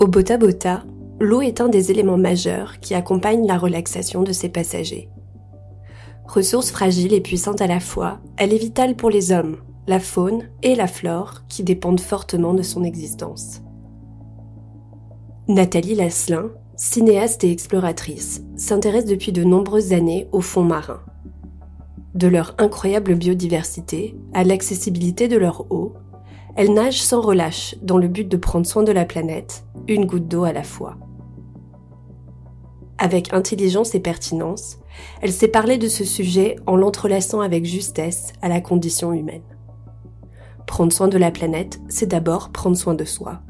Au Bota Bota, l'eau est un des éléments majeurs qui accompagnent la relaxation de ses passagers. Ressource fragile et puissante à la fois, elle est vitale pour les hommes, la faune et la flore qui dépendent fortement de son existence. Nathalie Lasselin, cinéaste et exploratrice, s'intéresse depuis de nombreuses années aux fonds marins. De leur incroyable biodiversité à l'accessibilité de leur eau, elle nage sans relâche dans le but de prendre soin de la planète, une goutte d'eau à la fois. Avec intelligence et pertinence, elle s'est parlé de ce sujet en l'entrelaçant avec justesse à la condition humaine. Prendre soin de la planète, c'est d'abord prendre soin de soi.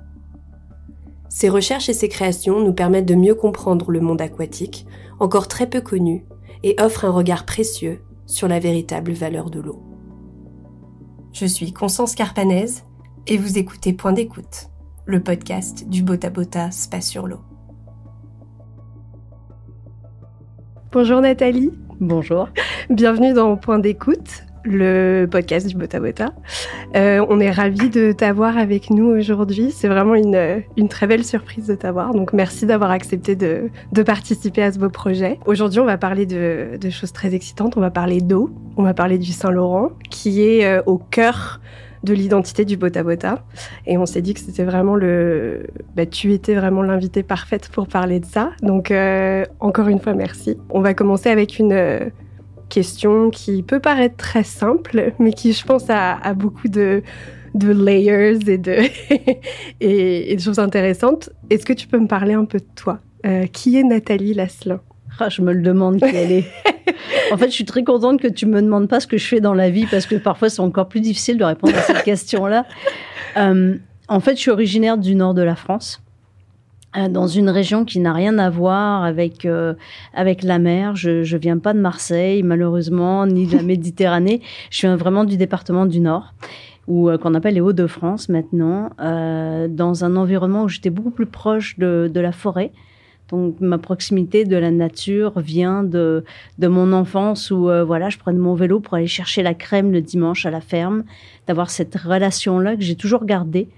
Ses recherches et ses créations nous permettent de mieux comprendre le monde aquatique, encore très peu connu, et offrent un regard précieux sur la véritable valeur de l'eau. Je suis Constance Carpanaise et vous écoutez Point d'écoute, le podcast du Bota Bota Space sur l'eau. Bonjour Nathalie. Bonjour. Bienvenue dans Point d'écoute, le podcast du Bota Bota. Euh, on est ravis de t'avoir avec nous aujourd'hui. C'est vraiment une, une, très belle surprise de t'avoir. Donc merci d'avoir accepté de, de, participer à ce beau projet. Aujourd'hui, on va parler de, de, choses très excitantes. On va parler d'eau. On va parler du Saint-Laurent, qui est euh, au cœur de l'identité du Bota Bota. Et on s'est dit que c'était vraiment le... Bah, tu étais vraiment l'invité parfaite pour parler de ça. Donc euh, encore une fois, merci. On va commencer avec une question qui peut paraître très simple, mais qui, je pense, a, beaucoup de, de layers et de, et, de choses intéressantes. Est-ce que tu peux me parler un peu de toi? Euh, Qui est Nathalie Lasselin? Ah, Je me le demande qui elle est. en fait, je suis très contente que tu me demandes pas ce que je fais dans la vie, parce que parfois, c'est encore plus difficile de répondre à cette question-là. Euh, en fait, je suis originaire du nord de la France. Euh, dans une région qui n'a rien à voir avec euh, avec la mer. Je je viens pas de Marseille malheureusement ni de la Méditerranée. Je suis vraiment du département du Nord ou euh, qu'on appelle les Hauts-de-France maintenant, dans un environnement où j'étais beaucoup plus proche de de la forêt. Donc ma proximité de la nature vient de mon enfance où voilà, je prenais mon vélo pour aller chercher la crème le dimanche à la ferme, d'avoir cette relation là que j'ai toujours gardée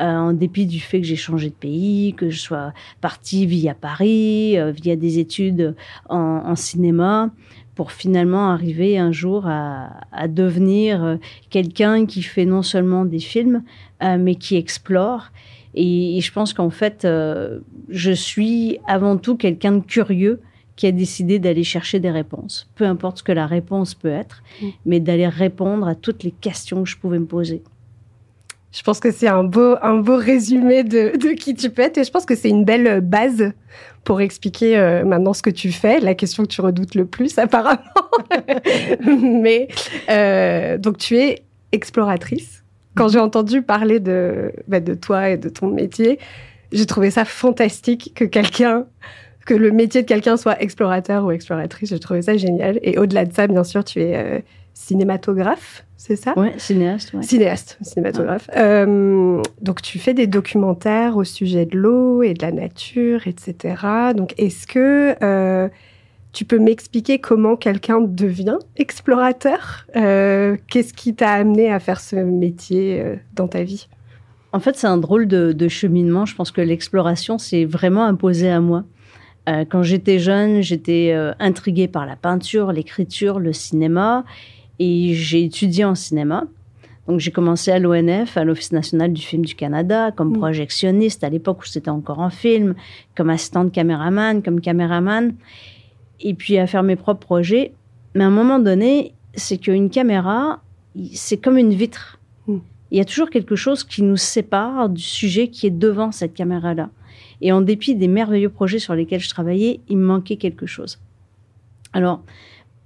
euh, en dépit du fait que j'ai changé de pays, que je sois partie via Paris, euh, via des études en, cinéma, pour finalement arriver un jour à, devenir euh, quelqu'un qui fait non seulement des films, mais qui explore. Et, je pense qu'en fait, je suis avant tout quelqu'un de curieux qui a décidé d'aller chercher des réponses. Peu importe ce que la réponse peut être, mm. mais d'aller répondre à toutes les questions que je pouvais me poser. Je pense que c'est un beau, un beau résumé de, de, qui tu peux être et je pense que c'est une belle base pour expliquer euh, maintenant ce que tu fais, la question que tu redoutes le plus apparemment. Mais euh, donc tu es exploratrice. Quand j'ai entendu parler de, bah, de toi et de ton métier, j'ai trouvé ça fantastique que quelqu'un que le métier de quelqu'un soit explorateur ou exploratrice. J'ai trouvé ça génial. Et au-delà de ça, bien sûr, tu es euh, cinématographe, c'est ça? Oui, cinéaste. Ouais. Cinéaste, cinématographe. Euh, donc, tu fais des documentaires au sujet de l'eau et de la nature, etc. Donc, est-ce que euh, tu peux m'expliquer comment quelqu'un devient explorateur euh, Qu'est-ce qui t'a amené à faire ce métier dans ta vie? En fait, c'est un drôle de, de, cheminement. Je pense que l'exploration, c'est vraiment imposé à moi. quand j'étais jeune, j'étais intriguée par la peinture, l'écriture, le cinéma. Et j'ai étudié en cinéma. Donc j'ai commencé à l'ONF, à l'Office national du film du Canada, comme mm. projectionniste à l'époque où c'était encore en film, comme assistante caméraman, comme caméraman, et puis à faire mes propres projets. Mais à un moment donné, c'est qu'une caméra, c'est comme une vitre. Mm. Il y a toujours quelque chose qui nous sépare du sujet qui est devant cette caméra-là. Et en dépit des merveilleux projets sur lesquels je travaillais, il me manquait quelque chose. Alors,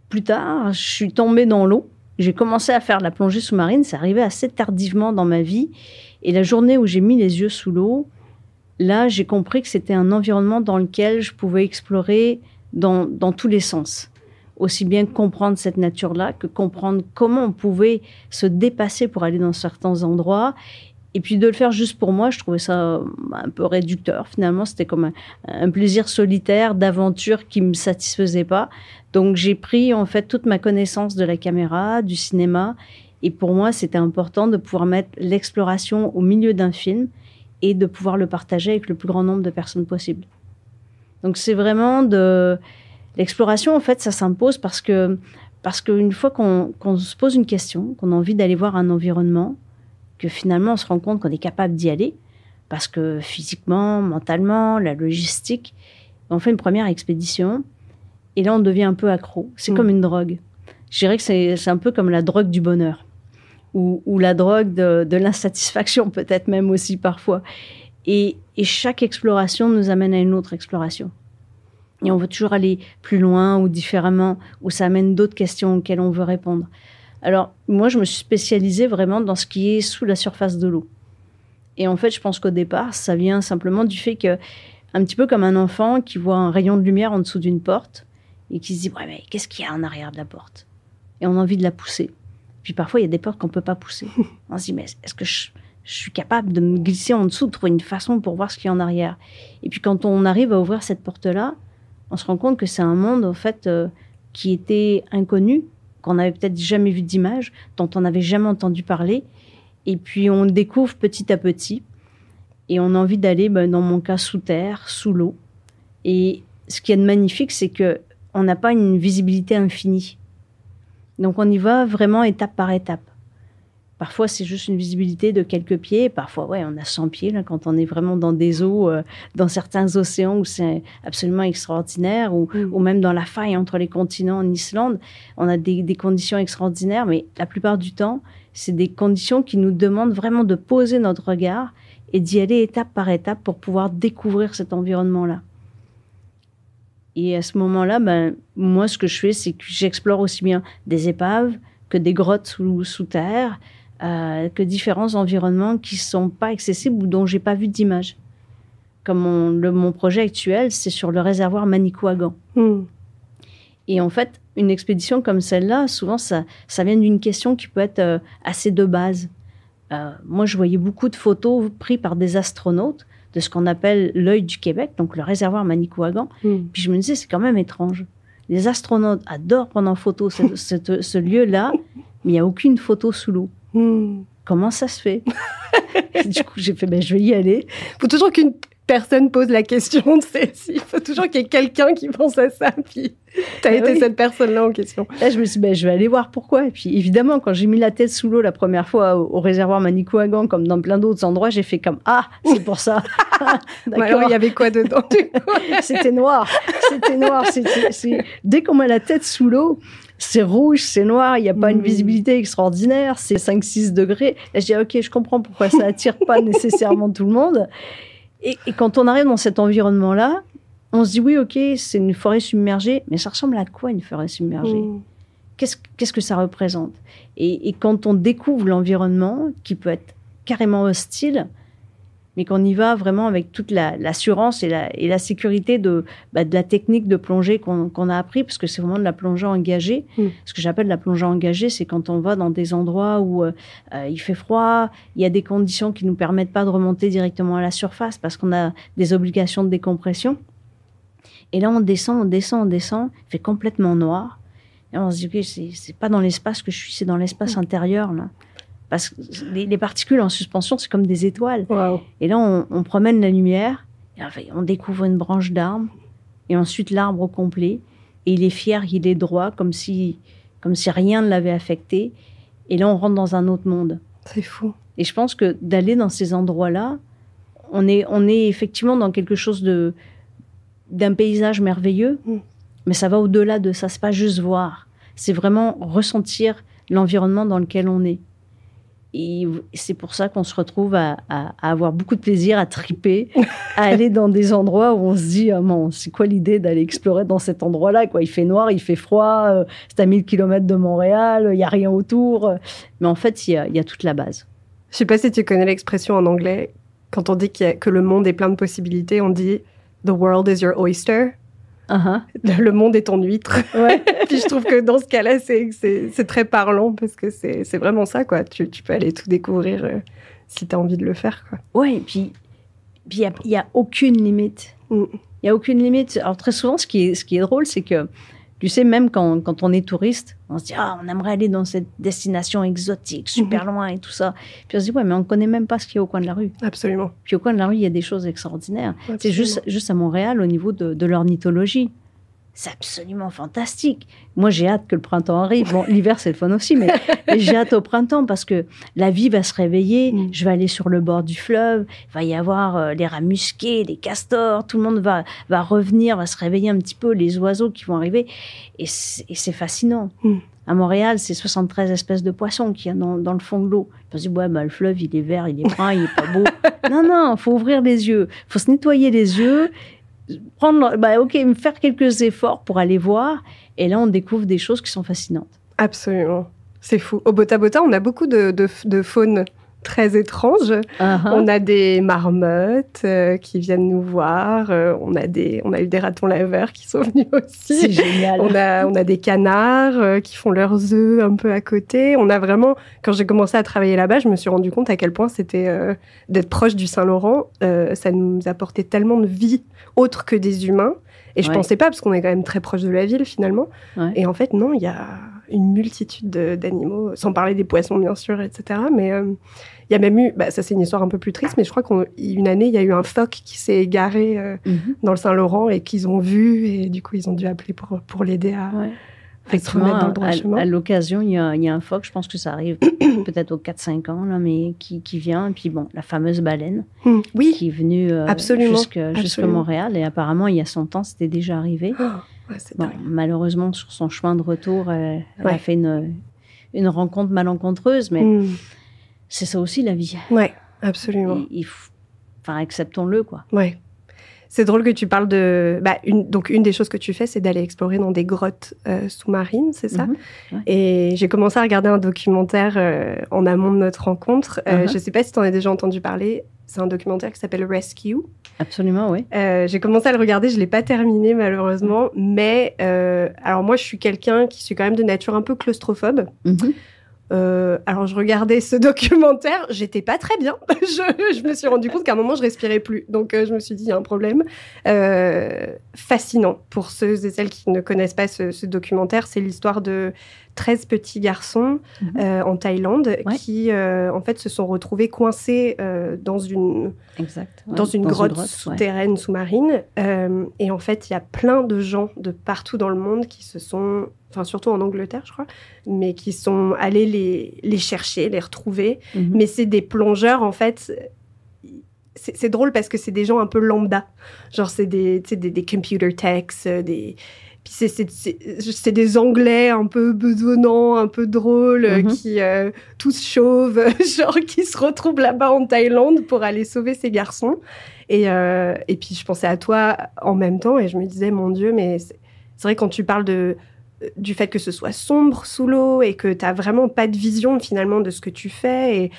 plus tard, je suis tombée dans l'eau. J'ai commencé à faire la plongée sous-marine. C'est arrivé assez tardivement dans ma vie. Et la journée où j'ai mis les yeux sous l'eau, là, j'ai compris que c'était un environnement dans lequel je pouvais explorer dans, tous les sens. Aussi bien comprendre cette nature-là que comprendre comment on pouvait se dépasser pour aller dans certains endroits et puis de le faire juste pour moi, je trouvais ça bah, un peu réducteur. Finalement, c'était comme un, plaisir solitaire d'aventure qui me satisfaisait pas. Donc j'ai pris en fait toute ma connaissance de la caméra, du cinéma, et pour moi c'était important de pouvoir mettre l'exploration au milieu d'un film et de pouvoir le partager avec le plus grand nombre de personnes possible. Donc c'est vraiment de l'exploration en fait ça s'impose parce que parce qu'une fois qu'on se pose une question, qu'on a envie d'aller voir un environnement, que finalement on se rend compte qu'on est capable d'y aller, parce que physiquement, mentalement, la logistique, on fait une première expédition et là on devient un peu accro. C'est mm. comme une drogue. Je dirais que c'est un peu comme la drogue du bonheur ou, ou la drogue de, de l'insatisfaction peut-être même aussi parfois. Et, et chaque exploration nous amène à une autre exploration. Et on veut toujours aller plus loin ou différemment, ou ça amène d'autres questions auxquelles on veut répondre. Alors, moi, je me suis spécialisée vraiment dans ce qui est sous la surface de l'eau. Et en fait, je pense qu'au départ, ça vient simplement du fait que, un petit peu comme un enfant qui voit un rayon de lumière en dessous d'une porte et qui se dit, ouais, mais qu'est-ce qu'il y a en arrière de la porte? Et on a envie de la pousser. Puis parfois, il y a des portes qu'on ne peut pas pousser. On se dit, mais est-ce que je, je suis capable de me glisser en dessous, de trouver une façon pour voir ce qu'il y a en arrière Et puis quand on arrive à ouvrir cette porte-là, on se rend compte que c'est un monde, en fait, euh, qui était inconnu, qu'on n'avait peut-être jamais vu d'image, dont on n'avait jamais entendu parler. Et puis, on découvre petit à petit. Et on a envie d'aller, ben, dans mon cas, sous terre, sous l'eau. Et ce qui est magnifique, c'est que on n'a pas une visibilité infinie. Donc, on y va vraiment étape par étape. Parfois, c'est juste une visibilité de quelques pieds. Parfois, ouais, on a 100 pieds là, quand on est vraiment dans des eaux, euh, dans certains océans où c'est absolument extraordinaire, ou, mm. ou, même dans la faille entre les continents en Islande, on a des, des, conditions extraordinaires. Mais la plupart du temps, c'est des conditions qui nous demandent vraiment de poser notre regard et d'y aller étape par étape pour pouvoir découvrir cet environnement-là. Et à ce moment-là, ben, moi, ce que je fais, c'est que j'explore aussi bien des épaves que des grottes sous, sous terre, euh, que différents environnements qui sont pas accessibles ou dont j'ai pas vu d'image. Comme mon, le, mon projet actuel, c'est sur le réservoir Manicouagan. Hmm. Et en fait, une expédition comme celle-là, souvent, ça, ça vient d'une question qui peut être euh, assez de base. Euh, moi, je voyais beaucoup de photos prises par des astronautes de ce qu'on appelle l'œil du Québec, donc le réservoir Manicouagan. Hmm. Puis je me disais, c'est quand même étrange. Les astronautes adorent prendre en photo ce, ce lieu-là, mais il n'y a aucune photo sous l'eau. Hmm. Comment ça se fait Du coup, j'ai fait, ben, je vais y aller. Il faut toujours qu'une personne pose la question. Il faut toujours qu'il y ait quelqu'un qui pense à ça. Puis, tu as eh été cette personne-là en question. Là, je me suis dit, ben, je vais aller voir pourquoi. Et puis, évidemment, quand j'ai mis la tête sous l'eau la première fois au, réservoir Manicouagan, comme dans plein d'autres endroits, j'ai fait comme, ah, c'est pour ça. Alors, il y avait quoi dedans? C'était noir. C'était noir. Dès qu'on met la tête sous l'eau, c'est rouge, c'est noir, il n'y a pas une mmh. visibilité extraordinaire, c'est 5-6 degrés. Et je dis, ok, je comprends pourquoi ça attire pas nécessairement tout le monde. Et, quand on arrive dans cet environnement-là, on se dit, oui, ok, c'est une forêt submergée, mais ça ressemble à quoi une forêt submergée? Mmh. Qu'est-ce que ça représente? Et, et, quand on découvre l'environnement, qui peut être carrément hostile, mais qu'on y va vraiment avec toute l'assurance et, la, et, la, sécurité de, bah, de la technique de plongée qu'on a appris, parce que c'est vraiment de la plongée engagée. Mm. Ce que j'appelle la plongée engagée, c'est quand on va dans des endroits où euh, euh, il fait froid, il y a des conditions qui ne nous permettent pas de remonter directement à la surface parce qu'on a des obligations de décompression. Et là, on descend, on descend, on descend, il fait complètement noir. Et on se dit, ok, c'est pas dans l'espace que je suis, c'est dans l'espace mm. intérieur, là. Parce que les, particules en suspension, c'est comme des étoiles. Et là, on, promène la lumière, et on découvre une branche d'arbre, et ensuite l'arbre au complet. Et il est fier, il est droit, comme si, comme si rien ne l'avait affecté. Et là, on rentre dans un autre monde. C'est fou. Et je pense que d'aller dans ces endroits-là, on est, on est effectivement dans quelque chose de d'un paysage merveilleux, mm. mais ça va au-delà de ça. C'est pas juste voir, c'est vraiment ressentir l'environnement dans lequel on est. Et c'est pour ça qu'on se retrouve à, avoir beaucoup de plaisir, à triper, à aller dans des endroits où on se dit, oh, c'est quoi l'idée d'aller explorer dans cet endroit-là quoi? Il fait noir, il fait froid, euh, c'est à 1000 km de Montréal, il n'y a rien autour. Mais en fait, il y a, toute la base. Je sais pas si tu connais l'expression en anglais, quand on dit que le monde est plein de possibilités, on dit The world is your oyster. Uh-huh. Le monde est ton huître. Ouais. puis je trouve que dans ce cas-là, c'est très parlant parce que c'est vraiment ça, quoi. Tu, tu, peux aller tout découvrir euh, si tu as envie de le faire, quoi. Ouais, et puis il n'y a, y a, aucune limite. Mm. Il n'y a aucune limite. Alors très souvent, ce qui est, ce qui est drôle, c'est que Tu sais, même quand, quand, on est touriste, on se dit, ah, on aimerait aller dans cette destination exotique, super mhm. loin et tout ça. Puis on se dit, ouais, mais on ne connaît même pas ce qu'il y a au coin de la rue. Absolument. Puis au coin de la rue, il y a des choses extraordinaires. C'est juste, juste à Montréal, au niveau de, de l'ornithologie c'est absolument fantastique. Moi, j'ai hâte que le printemps arrive. Bon, l'hiver, c'est le fun aussi, mais, j'ai hâte au printemps parce que la vie va se réveiller. Mm. Je vais aller sur le bord du fleuve. Il va y avoir euh, les rats musqués, les castors. Tout le monde va, va revenir, va se réveiller un petit peu, les oiseaux qui vont arriver. Et c'est fascinant. Mm. À Montréal, c'est 73 espèces de poissons qu'il y a dans, dans, le fond de l'eau. Je me dis, ouais, bah, le fleuve, il est vert, il est brun, il est pas beau. non, non, faut ouvrir les yeux. faut se nettoyer les yeux prendre, bah, ok, faire quelques efforts pour aller voir. Et là, on découvre des choses qui sont fascinantes. Absolument. C'est fou. Au Bota on a beaucoup de, de, de faune très étrange. Uh-huh. On a des marmottes euh, qui viennent nous voir. Euh, on, a des, on a eu des ratons laveurs qui sont venus aussi. C'est génial. On a, on a des canards euh, qui font leurs œufs un peu à côté. On a vraiment, quand j'ai commencé à travailler là-bas, je me suis rendu compte à quel point c'était d'être proche du Saint-Laurent. ça nous apportait tellement de vie autre que des humains. Et je pensais pas, parce qu'on est quand même très proche de la ville finalement. Et en fait, non, il y a une multitude d'animaux, sans parler des poissons bien sûr, etc. Mais euh, il y a même eu, bah, ça c'est une histoire un peu plus triste, mais je crois qu'une année, il y a eu un phoque qui s'est égaré euh, mhm. dans le Saint-Laurent et qu'ils ont vu, et du coup, ils ont dû appeler pour, pour l'aider à, Effectivement, à, l'occasion, il y, a, un phoque, je pense que ça arrive peut-être aux 4-5 ans, là, mais qui, qui, vient. Et puis bon, la fameuse baleine hmm. qui est venue euh, jusqu'à Montréal. Et apparemment, il y a son temps, c'était déjà arrivé. Malheureusement, sur son chemin de retour, elle, a fait une, une rencontre malencontreuse, mais hmm. c'est ça aussi la vie. Oui, absolument. enfin, acceptons-le, quoi. Ouais. C'est drôle que tu parles de. Bah, une, donc, une des choses que tu fais, c'est d'aller explorer dans des grottes euh, sous-marines, c'est ça? Mhm, Et j'ai commencé à regarder un documentaire euh, en amont de notre rencontre. Euh, uh-huh. Je ne sais pas si tu en as déjà entendu parler. C'est un documentaire qui s'appelle Rescue. Absolument, oui. j'ai commencé à le regarder, je ne l'ai pas terminé malheureusement. Mais alors, moi, je suis quelqu'un qui suis quand même de nature un peu claustrophobe. Mhm. Euh, alors je regardais ce documentaire, j'étais pas très bien. je, me suis rendu compte qu'à un moment je respirais plus, donc euh, je me suis dit il y a un problème. Euh, fascinant pour ceux et celles qui ne connaissent pas ce, ce documentaire, c'est l'histoire de 13 petits garçons mhm. euh, en Thaïlande qui, euh, en fait, se sont retrouvés coincés euh, dans une, dans une grotte, souterraine sous-marine. et en fait, il y a plein de gens de partout dans le monde qui se sont, enfin, surtout en Angleterre, je crois, mais qui sont allés les, les chercher, les retrouver. Mhm. Mais c'est des plongeurs, en fait, c'est drôle parce que c'est des gens un peu lambda. Genre, c'est des, des, des computer techs, des, c'est des Anglais un peu bedonnants, un peu drôles, euh, mhm. qui euh, tous chauves, genre qui se retrouvent là-bas en Thaïlande pour aller sauver ces garçons. Et, euh, et puis je pensais à toi en même temps et je me disais mon Dieu, mais c'est vrai quand tu parles de du fait que ce soit sombre sous l'eau et que tu n'as vraiment pas de vision finalement de ce que tu fais et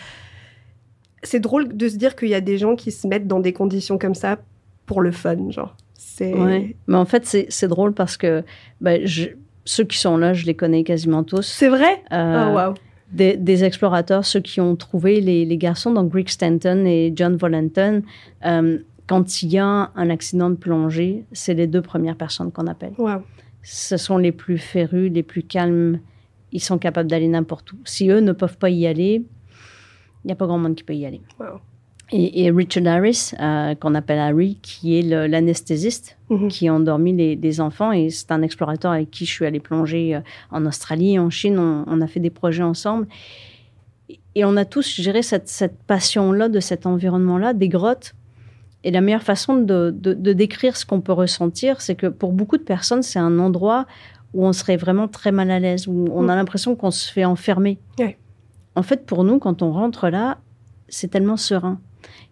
c'est drôle de se dire qu'il y a des gens qui se mettent dans des conditions comme ça pour le fun, genre. Ouais. Mais en fait, c'est drôle parce que ben, ceux qui sont là, je les connais quasiment tous. C'est vrai? Euh, oh, wow. Des, explorateurs, ceux qui ont trouvé les, les, garçons, donc Rick Stanton et John Volanton, euh, quand il y a un accident de plongée, c'est les deux premières personnes qu'on appelle. Wow. Ce sont les plus férus, les plus calmes. Ils sont capables d'aller n'importe où. Si eux ne peuvent pas y aller, il n'y a pas grand monde qui peut y aller. Wow. Et, Richard Harris, euh, qu'on appelle Harry, qui est l'anesthésiste, mhm. qui a endormi les, enfants. Et c'est un explorateur avec qui je suis allée plonger euh, en Australie, en Chine. On, a fait des projets ensemble. Et on a tous géré cette, cette passion-là, de cet environnement-là, des grottes. Et la meilleure façon de, de, décrire ce qu'on peut ressentir, c'est que pour beaucoup de personnes, c'est un endroit où on serait vraiment très mal à l'aise, où on a mhm. l'impression qu'on se fait enfermer. En fait, pour nous, quand on rentre là, c'est tellement serein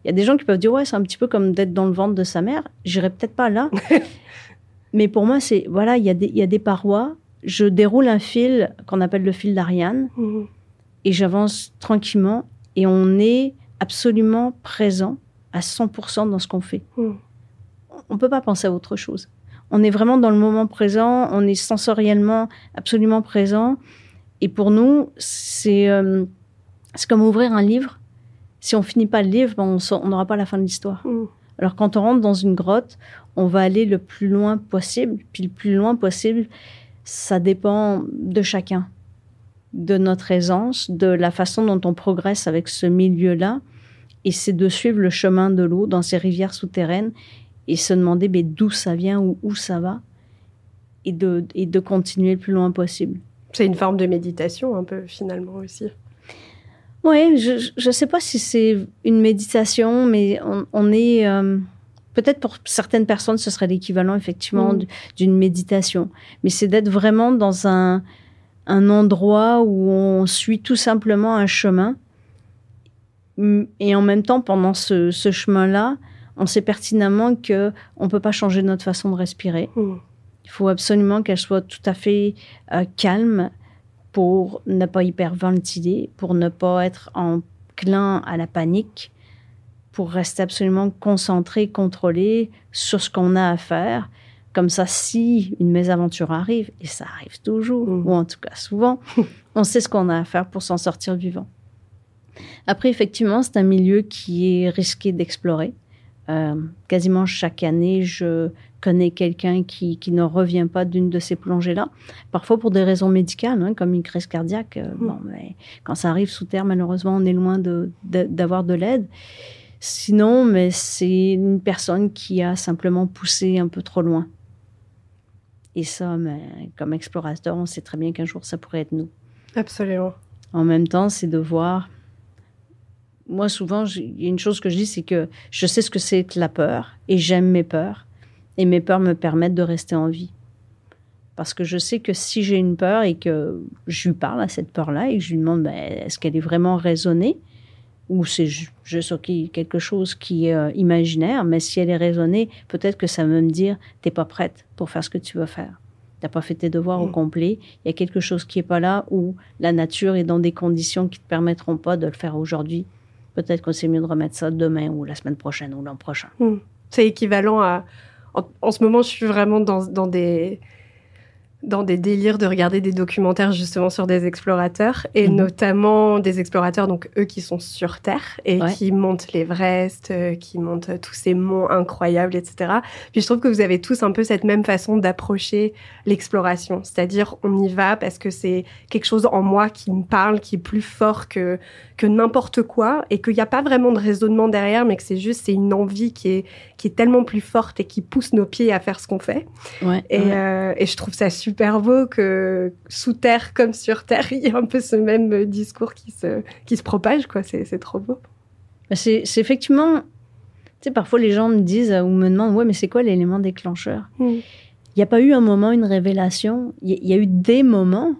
il y a des gens qui peuvent dire ouais, c'est un petit peu comme d'être dans le ventre de sa mère. J'irai peut-être pas là. Mais pour moi, c'est voilà, il y, a des, il y a des parois. Je déroule un fil qu'on appelle le fil d'Ariane mhm. et j'avance tranquillement et on est absolument présent à 100% dans ce qu'on fait. Mhm. On ne peut pas penser à autre chose. On est vraiment dans le moment présent, on est sensoriellement absolument présent. Et pour nous, c'est euh, c'est comme ouvrir un livre si on finit pas le livre, ben, on n'aura pas la fin de l'histoire. Mm. Alors quand on rentre dans une grotte, on va aller le plus loin possible. Puis le plus loin possible, ça dépend de chacun, de notre aisance, de la façon dont on progresse avec ce milieu-là. Et c'est de suivre le chemin de l'eau dans ces rivières souterraines et se demander mais d'où ça vient ou où ça va et de, et de continuer le plus loin possible. C'est une forme de méditation un peu finalement aussi. Oui, je ne sais pas si c'est une méditation, mais on, est... Euh, peut-être pour certaines personnes, ce serait l'équivalent effectivement mm. d'une méditation. Mais c'est d'être vraiment dans un, un endroit où on suit tout simplement un chemin. Et en même temps, pendant ce, ce chemin-là, on sait pertinemment que on peut pas changer notre façon de respirer. Mm. Il faut absolument qu'elle soit tout à fait euh, calme pour ne pas hyperventiler, pour ne pas être enclin à la panique, pour rester absolument concentré, contrôlé sur ce qu'on a à faire. Comme ça, si une mésaventure arrive, et ça arrive toujours, mm. ou en tout cas souvent, on sait ce qu'on a à faire pour s'en sortir vivant. Après, effectivement, c'est un milieu qui est risqué d'explorer. Euh, quasiment chaque année, je connais quelqu'un qui, qui, ne revient pas d'une de ces plongées-là. Parfois pour des raisons médicales, hein, comme une crise cardiaque. Euh, mm. bon, mais quand ça arrive sous terre, malheureusement, on est loin d'avoir de, de l'aide. Sinon, mais c'est une personne qui a simplement poussé un peu trop loin. Et ça, mais, comme explorateur, on sait très bien qu'un jour, ça pourrait être nous. Absolument. En même temps, c'est de voir moi, souvent, il y a une chose que je dis, c'est que je sais ce que c'est que la peur et j'aime mes peurs. Et mes peurs me permettent de rester en vie. Parce que je sais que si j'ai une peur et que je lui parle à cette peur-là et que je lui demande ben, est-ce qu'elle est vraiment raisonnée ou c'est juste quelque chose qui est euh, imaginaire, mais si elle est raisonnée, peut-être que ça veut me dire t'es pas prête pour faire ce que tu veux faire. T'as pas fait tes devoirs au mm. complet. Il y a quelque chose qui est pas là ou la nature est dans des conditions qui te permettront pas de le faire aujourd'hui peut-être que c'est mieux de remettre ça demain ou la semaine prochaine ou l'an prochain. Hmm. C'est équivalent à. En, ce moment, je suis vraiment dans, des dans des délires de regarder des documentaires justement sur des explorateurs et mhm. notamment des explorateurs donc eux qui sont sur Terre et qui montent l'Everest, euh, qui montent tous ces monts incroyables, etc. Puis je trouve que vous avez tous un peu cette même façon d'approcher l'exploration, c'est-à-dire on y va parce que c'est quelque chose en moi qui me parle, qui est plus fort que que n'importe quoi et qu'il n'y a pas vraiment de raisonnement derrière, mais que c'est juste c'est une envie qui est qui est tellement plus forte et qui pousse nos pieds à faire ce qu'on fait. Ouais, et, euh, et je trouve ça super beau que sous terre comme sur terre, il y ait un peu ce même discours qui se, qui se propage, quoi. C'est trop beau. Bah, c'est effectivement. Tu sais, parfois les gens me disent ou me demandent Ouais, mais c'est quoi l'élément déclencheur? Hmm. Il n'y a pas eu un moment, une révélation? Il y, a eu des moments,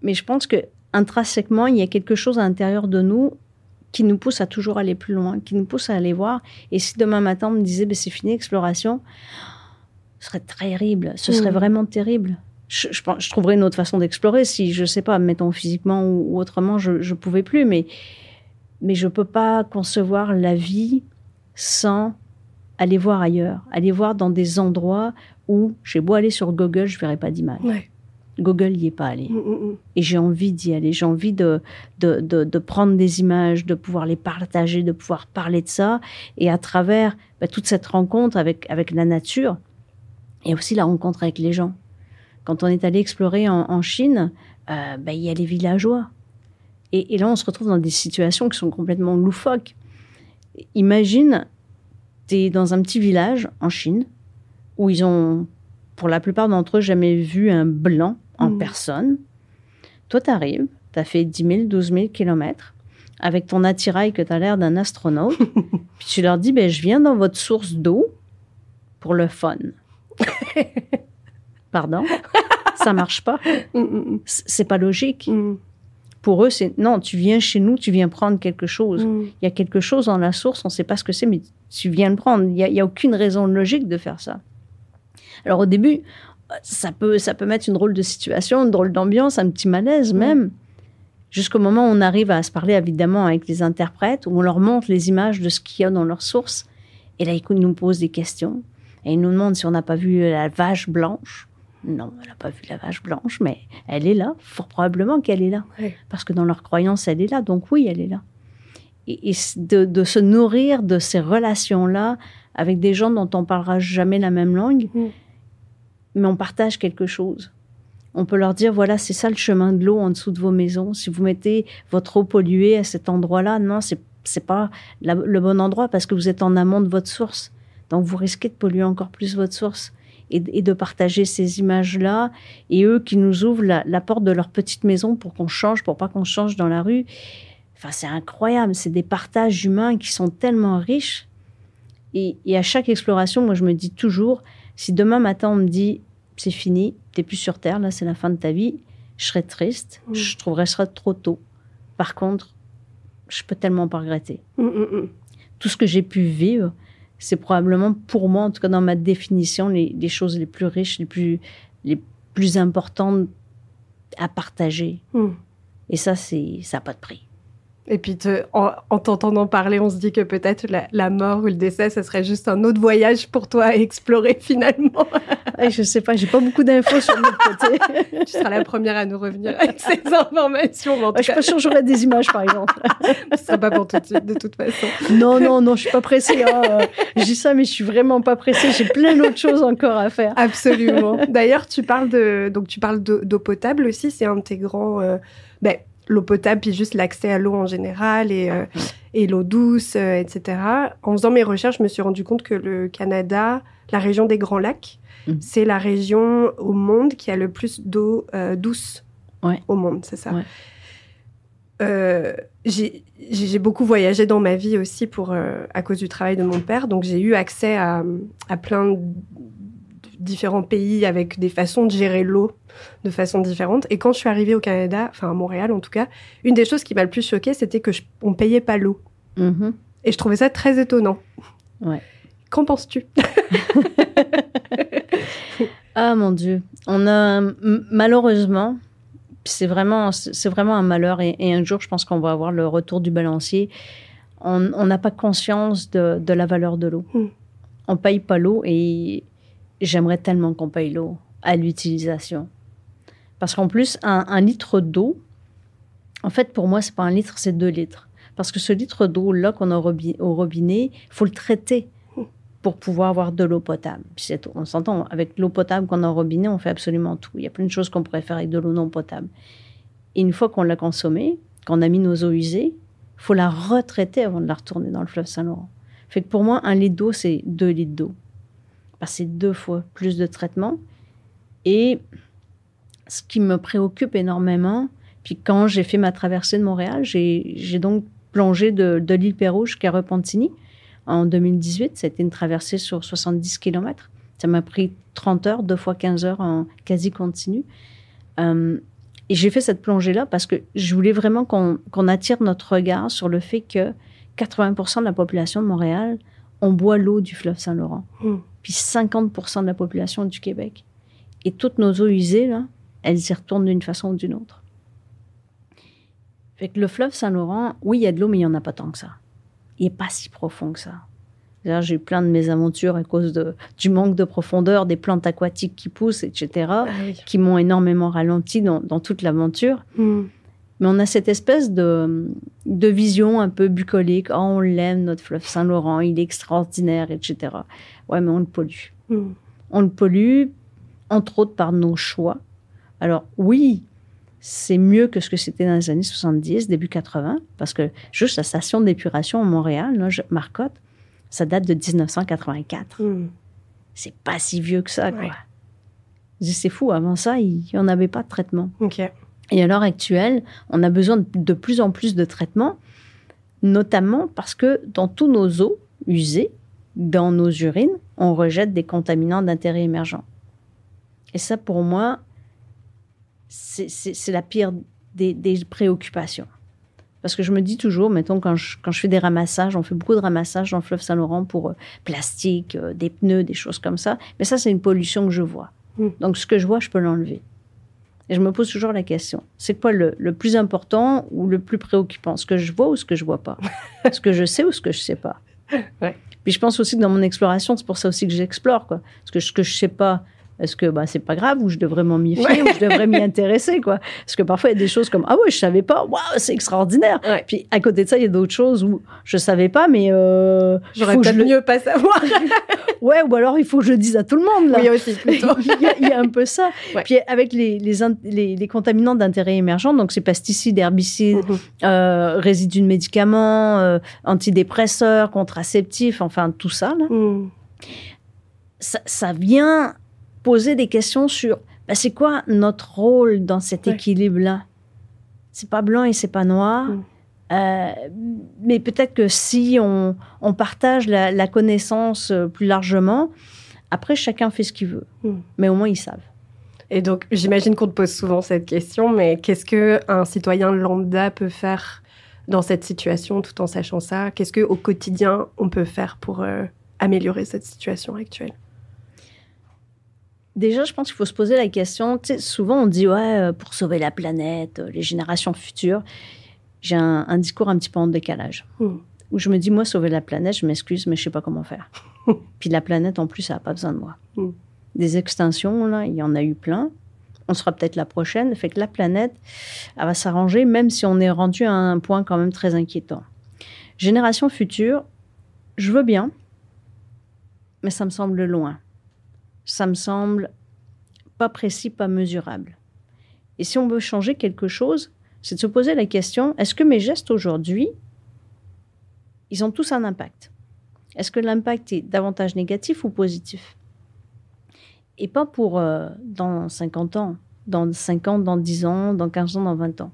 mais je pense que intrinsèquement, il y a quelque chose à l'intérieur de nous qui nous pousse à toujours aller plus loin, qui nous pousse à aller voir. Et si demain matin on me disait, ben, c'est fini l'exploration, ce serait terrible, ce serait mm. vraiment terrible. Je, je, trouverais une autre façon d'explorer si, je sais pas, mettons physiquement ou, autrement, je ne pouvais plus. Mais, mais je peux pas concevoir la vie sans aller voir ailleurs, aller voir dans des endroits où j'ai beau aller sur Google, je verrai pas d'image. Google n'y est pas allé. Mm, mm, Et j'ai envie d'y aller. J'ai envie de de, de, prendre des images, de pouvoir les partager, de pouvoir parler de ça. Et à travers bah, toute cette rencontre avec, avec la nature, et aussi la rencontre avec les gens. Quand on est allé explorer en, Chine, euh, ben, il y a les villageois. Et, là, on se retrouve dans des situations qui sont complètement loufoques. Imagine, tu es dans un petit village en Chine où ils ont, pour la plupart d'entre eux, jamais vu un blanc en mmh. personne. Toi, tu arrives, tu as fait 10 000, 12 000 kilomètres avec ton attirail que tu as l'air d'un astronaute. puis tu leur dis, ben, je viens dans votre source d'eau pour le fun. Pardon? Ça marche pas? Mm, mm, mm. C'est pas logique. Pour eux, c'est non, tu viens chez nous, tu viens prendre quelque chose. Il y a quelque chose dans la source, on ne sait pas ce que c'est, mais tu viens le prendre. Il n'y a, aucune raison logique de faire ça. Alors au début, ça peut, ça peut mettre une drôle de situation, une drôle d'ambiance, un petit malaise même. Jusqu'au moment où on arrive à se parler évidemment avec les interprètes, où on leur montre les images de ce qu'il y a dans leur source. Et là, ils nous posent des questions. Et il nous demande si on n'a pas vu la vache blanche. Non, elle n'a pas vu la vache blanche, mais elle est là. Fort probablement qu'elle est là. Parce que dans leur croyance, elle est là. Donc oui, elle est là. Et, de, se nourrir de ces relations-là avec des gens dont on parlera jamais la même langue, mm. mais on partage quelque chose. On peut leur dire, voilà, c'est ça le chemin de l'eau en dessous de vos maisons. Si vous mettez votre eau polluée à cet endroit-là, non, c'est c'est pas le bon endroit parce que vous êtes en amont de votre source. Donc vous risquez de polluer encore plus votre source et, de partager ces images-là et eux qui nous ouvrent la, porte de leur petite maison pour qu'on change, pour pas qu'on change dans la rue. Enfin, c'est incroyable. C'est des partages humains qui sont tellement riches. Et, et, à chaque exploration, moi, je me dis toujours, si demain matin on me dit c'est fini, t'es plus sur Terre, là, c'est la fin de ta vie, je serais triste, mmh. je trouverais ça trop tôt. Par contre, je peux tellement pas regretter. Mmh, mmh, Tout ce que j'ai pu vivre, c'est probablement pour moi, en tout cas dans ma définition, les, les choses les plus riches, les plus, les plus importantes à partager. Et ça, c'est ça n'a pas de prix. Et puis, en, t'entendant parler, on se dit que peut-être la, mort ou le décès, ce serait juste un autre voyage pour toi à explorer finalement. Je je sais pas, j'ai pas beaucoup d'infos sur mon côté. tu seras la première à nous revenir avec ces informations. je suis pas sûre j'aurai des images, par exemple. Ce sera pas pour tout de suite, de toute façon. Non, non, non, je suis pas pressée. Hein. Je dis ça, mais je suis vraiment pas pressée. J'ai plein d'autres choses encore à faire. Absolument. D'ailleurs, tu parles de, donc tu parles d'eau potable aussi. C'est grands, euh, ben, l'eau potable, puis juste l'accès à l'eau en général et, euh, et l'eau douce, euh, etc. En faisant mes recherches, je me suis rendu compte que le Canada, la région des Grands Lacs, mmh. c'est la région au monde qui a le plus d'eau euh, douce au monde, c'est ça. j'ai beaucoup voyagé dans ma vie aussi pour, à cause du travail de mon père, donc j'ai eu accès à, à plein différents pays avec des façons de gérer l'eau de façon différente. Et quand je suis arrivée au Canada, enfin à Montréal en tout cas, une des choses qui m'a le plus choquée, c'était que on payait pas l'eau. Mm-hmm. Et je trouvais ça très étonnant. Ouais. Qu'en penses-tu? Ah mon Dieu, on a malheureusement, c'est vraiment, c'est vraiment un malheur. Et, un jour, je pense qu'on va avoir le retour du balancier. On n'a pas conscience de, la valeur de l'eau. Mm. On paye pas l'eau et j'aimerais tellement qu'on paye l'eau à l'utilisation. Parce qu'en plus, un, litre d'eau, en fait, pour moi, c'est pas un litre, c'est deux litres. Parce que ce litre d'eau-là qu'on a au robinet, il faut le traiter pour pouvoir avoir de l'eau potable. On s'entend, avec l'eau potable qu'on a au robinet, on fait absolument tout. Il y a plein de choses qu'on pourrait faire avec de l'eau non potable. Et une fois qu'on l'a consommée, qu'on a mis nos eaux usées, faut la retraiter avant de la retourner dans le fleuve Saint-Laurent. Fait que pour moi, un litre d'eau, c'est deux litres d'eau passer deux fois plus de traitements. Et ce qui me préoccupe énormément, puis quand j'ai fait ma traversée de Montréal, j'ai donc plongé de, l'île Pérouge jusqu'à Repentigny en 2018. C'était une traversée sur 70 km. Ça m'a pris 30 heures, deux fois 15 heures en quasi continu. Euh, et j'ai fait cette plongée-là parce que je voulais vraiment qu'on attire notre regard sur le fait que 80% de la population de Montréal, on boit l'eau du fleuve Saint-Laurent. Hmm puis 50% de la population du Québec. Et toutes nos eaux usées, là, elles y retournent d'une façon ou d'une autre. Fait que le fleuve Saint-Laurent, oui, il y a de l'eau, mais il n'y en a pas tant que ça. Il n'est pas si profond que ça. J'ai eu plein de mésaventures à cause de, du manque de profondeur, des plantes aquatiques qui poussent, etc., ah qui m'ont énormément ralenti dans, toute l'aventure. Hmm. Mais on a cette espèce de, de vision un peu bucolique. Oh, on l'aime, notre fleuve Saint-Laurent, il est extraordinaire, etc. Ouais, mais on le pollue. Hmm. On le pollue, entre autres, par nos choix. Alors, oui, c'est mieux que ce que c'était dans les années 70, début 80, parce que juste la station d'épuration à Montréal, là, Marcotte, ça date de 1984. Hmm. C'est pas si vieux que ça, quoi. C'est fou, avant ça, il n'y en avait pas de traitement. Et à l'heure actuelle, on a besoin de plus en plus de traitements, notamment parce que dans tous nos eaux usées, dans nos urines, on rejette des contaminants d'intérêt émergent. Et ça, pour moi, c'est la pire des, préoccupations. Parce que je me dis toujours, mettons, quand je, quand je fais des ramassages, on fait beaucoup de ramassages dans le fleuve Saint-Laurent pour euh, plastique, euh, des pneus, des choses comme ça. Mais ça, c'est une pollution que je vois. Hmm. Donc, ce que je vois, je peux l'enlever. Et je me pose toujours la question, c'est quoi le, plus important ou le plus préoccupant? Ce que je vois ou ce que je vois pas? Ce que je sais ou ce que je sais pas? Ouais. Puis je pense aussi que dans mon exploration, c'est pour ça aussi que j'explore. Parce que ce que je sais pas, est-ce que bah, c'est pas grave ou je devrais m'en méfier ou je devrais m'y intéresser quoi? Parce que parfois il y a des choses comme ah ouais je savais pas, waouh c'est extraordinaire. Puis à côté de ça il y a d'autres choses où je savais pas mais euh, j'aurais peut-être mieux pas savoir. ouais ou alors il faut que je dise à tout le monde là. Oui aussi plutôt. il, y a, un peu ça. Puis avec les, les, les, contaminants d'intérêt émergent donc c'est pesticides, herbicides, mhm. euh, résidus de médicaments, euh, antidépresseurs, contraceptifs, enfin tout ça là. Ça, ça, vient poser des questions sur ben, c'est quoi notre rôle dans cet équilibre-là? C'est pas blanc et c'est pas noir. Mm. Euh, mais peut-être que si on, partage la, connaissance euh, plus largement, après chacun fait ce qu'il veut. Mm. Mais au moins ils savent. Et donc j'imagine qu'on te pose souvent cette question, mais qu'est-ce que un citoyen lambda peut faire dans cette situation tout en sachant ça? Qu'est-ce que au quotidien on peut faire pour euh, améliorer cette situation actuelle? Déjà, je pense qu'il faut se poser la question. Tu sais, souvent, on dit, ouais, euh, pour sauver la planète, euh, les générations futures. J'ai un, discours un petit peu en décalage. Hmm. Où je me dis, moi, sauver la planète, je m'excuse, mais je sais pas comment faire. Puis la planète, en plus, ça n'a pas besoin de moi. Hmm. Des extinctions, là, il y en a eu plein. On sera peut-être la prochaine. Fait que la planète, elle va s'arranger, même si on est rendu à un point quand même très inquiétant. Génération future, je veux bien, mais ça me semble loin ça me semble pas précis, pas mesurable. Et si on veut changer quelque chose, c'est de se poser la question, est-ce que mes gestes aujourd'hui, ils ont tous un impact? Est-ce que l'impact est davantage négatif ou positif? Et pas pour euh, dans 50 ans, dans 5 ans, dans 10 ans, dans 15 ans, dans 20 ans.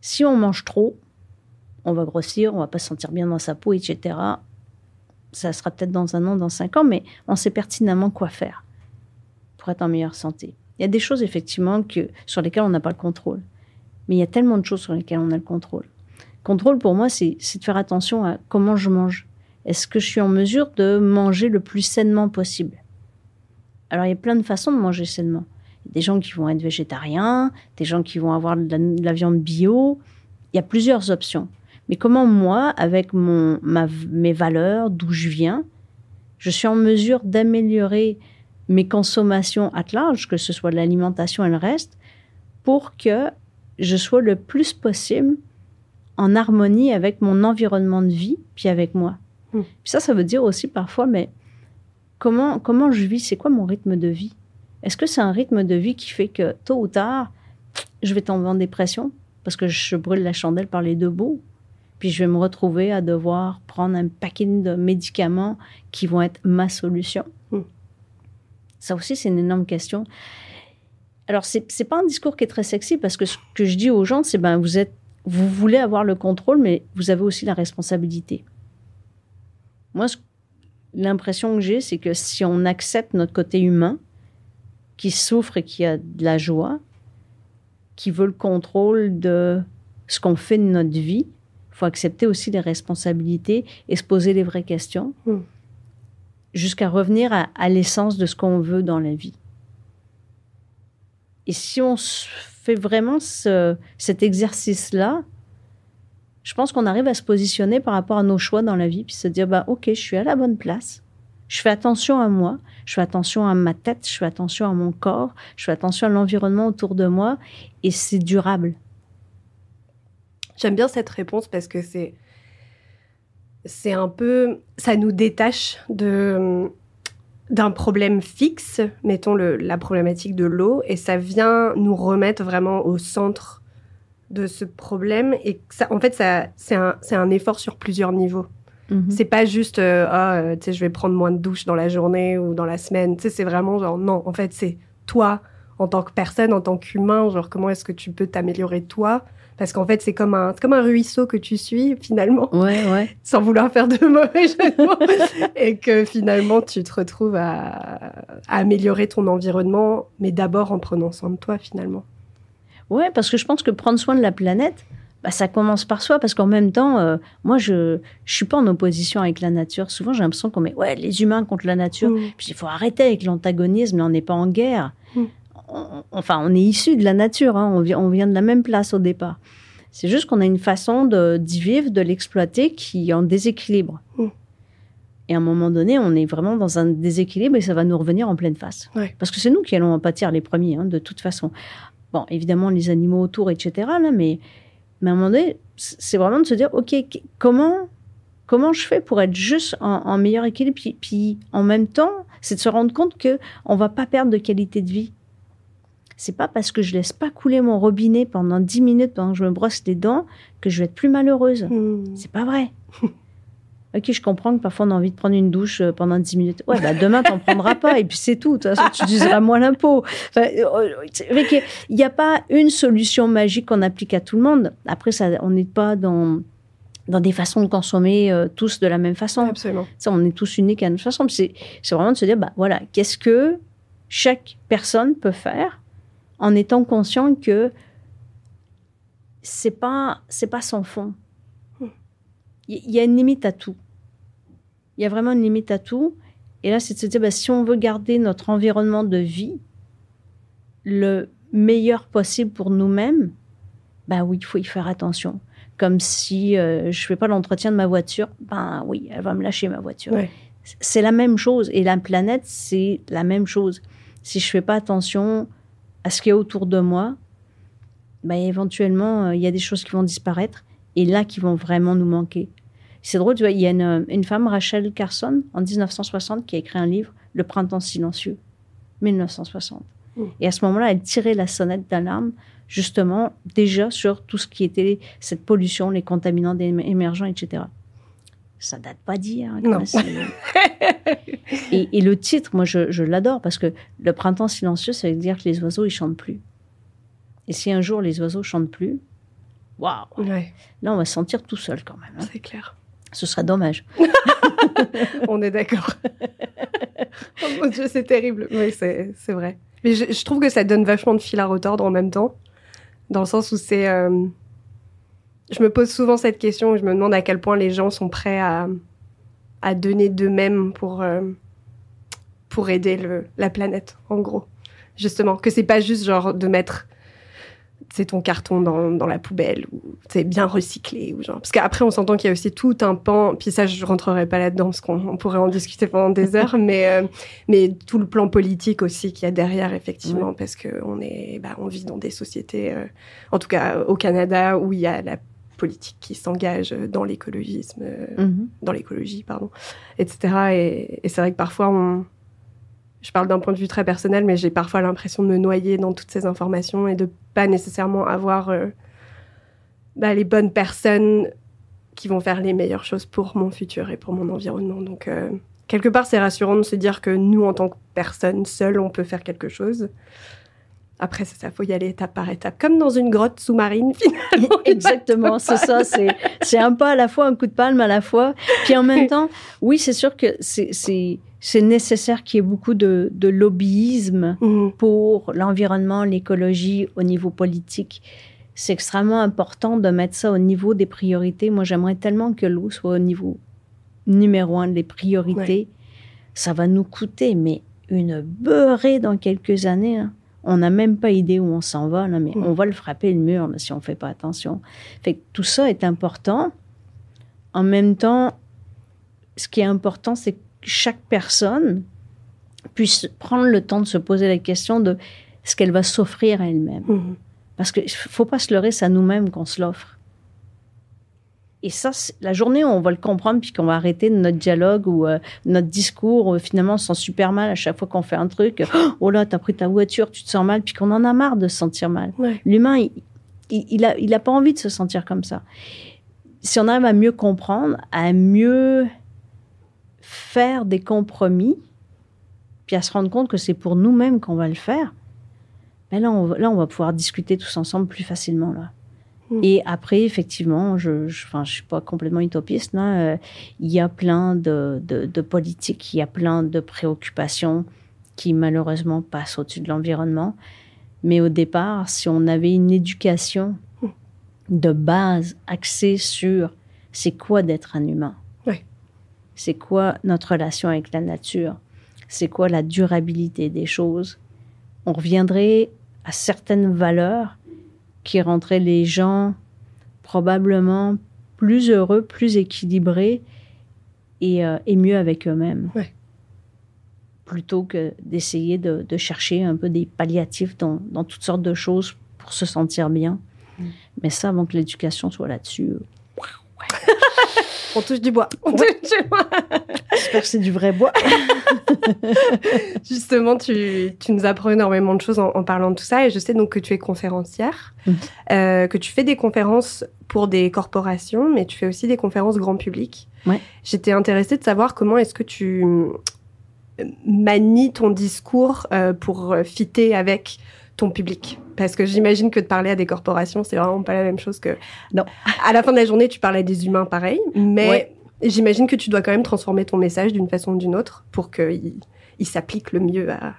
Si on mange trop, on va grossir, on va pas se sentir bien dans sa peau, etc ça sera peut-être dans un an, dans cinq ans, mais on sait pertinemment quoi faire pour être en meilleure santé. Il y a des choses effectivement que, sur lesquelles on n'a pas le contrôle, mais il y a tellement de choses sur lesquelles on a le contrôle. Contrôle pour moi, c'est de faire attention à comment je mange. Est-ce que je suis en mesure de manger le plus sainement possible? Alors il y a plein de façons de manger sainement. Il y a des gens qui vont être végétariens, des gens qui vont avoir de la viande bio. Il y a plusieurs options. Mais comment moi, avec mon, mes valeurs, d'où je viens, je suis en mesure d'améliorer mes consommations à large, que ce soit l'alimentation et le reste, pour que je sois le plus possible en harmonie avec mon environnement de vie, puis avec moi. Hmm. Puis ça, ça veut dire aussi parfois, mais comment, comment je vis, c'est quoi mon rythme de vie? Est-ce que c'est un rythme de vie qui fait que tôt ou tard, je vais tomber en dépression parce que je brûle la chandelle par les deux bouts? Puis je vais me retrouver à devoir prendre un paquet de médicaments qui vont être ma solution. Hmm. Ça aussi, c'est une énorme question. Alors, c'est n'est pas un discours qui est très sexy parce que ce que je dis aux gens, c'est ben vous êtes, vous voulez avoir le contrôle, mais vous avez aussi la responsabilité. Moi, l'impression que j'ai, c'est que si on accepte notre côté humain, qui souffre et qui a de la joie, qui veut le contrôle de ce qu'on fait de notre vie, faut accepter aussi les responsabilités et se poser les vraies questions hmm. jusqu'à revenir à, l'essence de ce qu'on veut dans la vie. Et si on fait vraiment cet exercice-là, je pense qu'on arrive à se positionner par rapport à nos choix dans la vie, puis se dire, bah, ok, je suis à la bonne place, je fais attention à moi, je fais attention à ma tête, je fais attention à mon corps, je fais attention à l'environnement autour de moi, et c'est durable. J'aime bien cette réponse parce que c'est c'est un peu ça nous détache de d'un problème fixe, mettons le, la problématique de l'eau, et ça vient nous remettre vraiment au centre de ce problème. Et ça, en fait, ça, c'est un, un, effort sur plusieurs niveaux. Mm-hmm. C'est pas juste, euh, ah, euh, tu sais, je vais prendre moins de douches dans la journée ou dans la semaine. Tu sais, c'est vraiment genre, non, en fait, c'est toi, en tant que personne, en tant qu'humain, genre, comment est-ce que tu peux t'améliorer toi parce qu'en fait, c'est comme un, comme un ruisseau que tu suis finalement, ouais, ouais. sans vouloir faire de mauvais et que finalement tu te retrouves à, améliorer ton environnement, mais d'abord en prenant soin de toi finalement. Ouais, parce que je pense que prendre soin de la planète, bah, ça commence par soi, parce qu'en même temps, euh, moi, je ne suis pas en opposition avec la nature. Souvent, j'ai l'impression qu'on met ouais, les humains contre la nature. Mm. Puis il faut arrêter avec l'antagonisme, on n'est pas en guerre. Enfin, on est issu de la nature, hein. on, vient, on vient de la même place au départ. C'est juste qu'on a une façon d'y vivre, de l'exploiter qui est en déséquilibre. Mm. Et à un moment donné, on est vraiment dans un déséquilibre et ça va nous revenir en pleine face. Ouais. Parce que c'est nous qui allons en pâtir les premiers, hein, de toute façon. Bon, évidemment, les animaux autour, etc. Là, mais, mais à un moment donné, c'est vraiment de se dire, OK, comment, comment je fais pour être juste en, en meilleur équilibre? Puis, puis en même temps, c'est de se rendre compte que on va pas perdre de qualité de vie. C'est pas parce que je laisse pas couler mon robinet pendant 10 minutes pendant que je me brosse les dents que je vais être plus malheureuse. Hmm. C'est pas vrai. Ok, je comprends que parfois on a envie de prendre une douche euh, pendant 10 minutes. Ouais, bah demain t'en prendras pas et puis c'est tout. De toute façon, tu utiliseras moins l'impôt. Enfin, euh, vrai qu'il n'y a pas une solution magique qu'on applique à tout le monde. Après, ça, on n'est pas dans dans des façons de consommer euh, tous de la même façon. Absolument. Ça, on est tous uniques à notre façon. C'est vraiment de se dire, bah voilà, qu'est-ce que chaque personne peut faire en étant conscient que c'est pas c'est pas son fond. Il il y, a une limite à tout. Il y a vraiment une limite à tout. Et là, c'est de se dire, bah, si on veut garder notre environnement de vie le meilleur possible pour nous-mêmes, bah oui, il faut y faire attention. Comme si euh, je fais pas l'entretien de ma voiture, ben oui, elle va me lâcher ma voiture. C'est la même chose. Et la planète, c'est la même chose. Si je fais pas attention à ce qu'il y a autour de moi, ben éventuellement, euh, il y a des choses qui vont disparaître et là qui vont vraiment nous manquer. C'est drôle, tu vois, il y a une, une femme, Rachel Carson, en 1960, qui a écrit un livre, Le printemps silencieux, 1960. Mm. Et à ce moment-là, elle tirait la sonnette d'alarme, justement, déjà sur tout ce qui était cette pollution, les contaminants émergents, etc. Ça date pas d'hier. hein, et, et le titre, moi, je, je l'adore parce que le printemps silencieux, ça veut dire que les oiseaux, ils chantent plus. Et si un jour les oiseaux chantent plus, waouh, Ouais, là, on va se sentir tout seul quand même. hein. c'est clair. Ce serait dommage. On est d'accord. oh mon dieu, c'est terrible. Oui, c'est c'est vrai. Mais je, je trouve que ça donne vachement de fil à retordre en même temps, dans le sens où c'est. euh, Je me pose souvent cette question et je me demande à quel point les gens sont prêts à, à donner d'eux-mêmes pour, euh, pour aider le, la planète, en gros. Justement, que c'est pas juste genre de mettre c'est ton carton dans, dans la poubelle ou c'est bien recyclé ou genre parce qu'après on s'entend qu'il y a aussi tout un pan puis ça je rentrerai pas là-dedans parce qu'on on pourrait en discuter pendant des heures mais euh, mais tout le plan politique aussi qu'il y a derrière effectivement parce que on est bah, on vit dans des sociétés euh, en tout cas au Canada où il y a la politique qui s'engage dans l'écologisme euh, Mhm. dans l'écologie, pardon, etc. Et, et c'est vrai que parfois, on... je parle d'un point de vue très personnel, mais j'ai parfois l'impression de me noyer dans toutes ces informations et de pas nécessairement avoir euh, bah, les bonnes personnes qui vont faire les meilleures choses pour mon futur et pour mon environnement. Donc, euh, quelque part, c'est rassurant de se dire que nous, en tant que personne seule, on peut faire quelque chose. Après, c'est ça, faut y aller étape par étape, comme dans une grotte sous-marine, finalement. Exactement, c'est ça. C'est, c'est un pas à la fois, un coup de palme à la fois. Puis en même temps, oui, c'est sûr que c'est, c'est, c'est nécessaire qu'il y ait beaucoup de, de lobbyisme Mhm. pour l'environnement, l'écologie au niveau politique. C'est extrêmement important de mettre ça au niveau des priorités. Moi, j'aimerais tellement que l'eau soit au niveau numéro un des priorités. Ça va nous coûter, mais une beurrée dans quelques années. hein. On n'a même pas idée où on s'en va, là, mais on va le frapper le mur là, si on ne fait pas attention. Fait que tout ça est important. En même temps, ce qui est important, c'est que chaque personne puisse prendre le temps de se poser la question de ce qu'elle va s'offrir à elle-même. Mhm. Parce qu'il ne faut pas se leurrer, c'est à nous-mêmes qu'on se l'offre. Et ça, la journée où on va le comprendre, puis qu'on va arrêter notre dialogue ou euh, notre discours, où finalement on se sent super mal à chaque fois qu'on fait un truc. Oh là, t'as pris ta voiture, tu te sens mal, puis qu'on en a marre de se sentir mal. Ouais. L'humain, il, il, il a, il a pas envie de se sentir comme ça. Si on arrive à mieux comprendre, à mieux faire des compromis, puis à se rendre compte que c'est pour nous-mêmes qu'on va le faire, ben là, on, va- là, on va pouvoir discuter tous ensemble plus facilement. Là. Mm. Et après, effectivement, je ne je, enfin, je suis pas complètement utopiste. là, euh, il y a plein de, de, de politiques, il y a plein de préoccupations qui malheureusement passent au-dessus de l'environnement. Mais au départ, si on avait une éducation de base axée sur c'est quoi d'être un humain, c'est quoi notre relation avec la nature, c'est quoi la durabilité des choses, on reviendrait à certaines valeurs qui rendraient les gens probablement plus heureux, plus équilibrés et, euh, et mieux avec eux-mêmes. Ouais. Plutôt que d'essayer de, de, chercher un peu des palliatifs dans, dans, toutes sortes de choses pour se sentir bien. Mm. Mais ça, avant que l'éducation soit là-dessus. Euh, on touche du bois. On ouais. touche du bois. J'espère que c'est du vrai bois. Justement, tu, tu, nous apprends énormément de choses en, en, parlant de tout ça. Et je sais donc que tu es conférencière, mmh. euh, que tu fais des conférences pour des corporations, mais tu fais aussi des conférences grand public. Ouais. J'étais intéressée de savoir comment est-ce que tu manies ton discours euh, pour fitter avec ton public Parce que j'imagine que de parler à des corporations, c'est vraiment pas la même chose que. Non. À la fin de la journée, tu parles à des humains pareil, mais ouais. j'imagine que tu dois quand même transformer ton message d'une façon ou d'une autre pour qu'il il, s'applique le mieux à,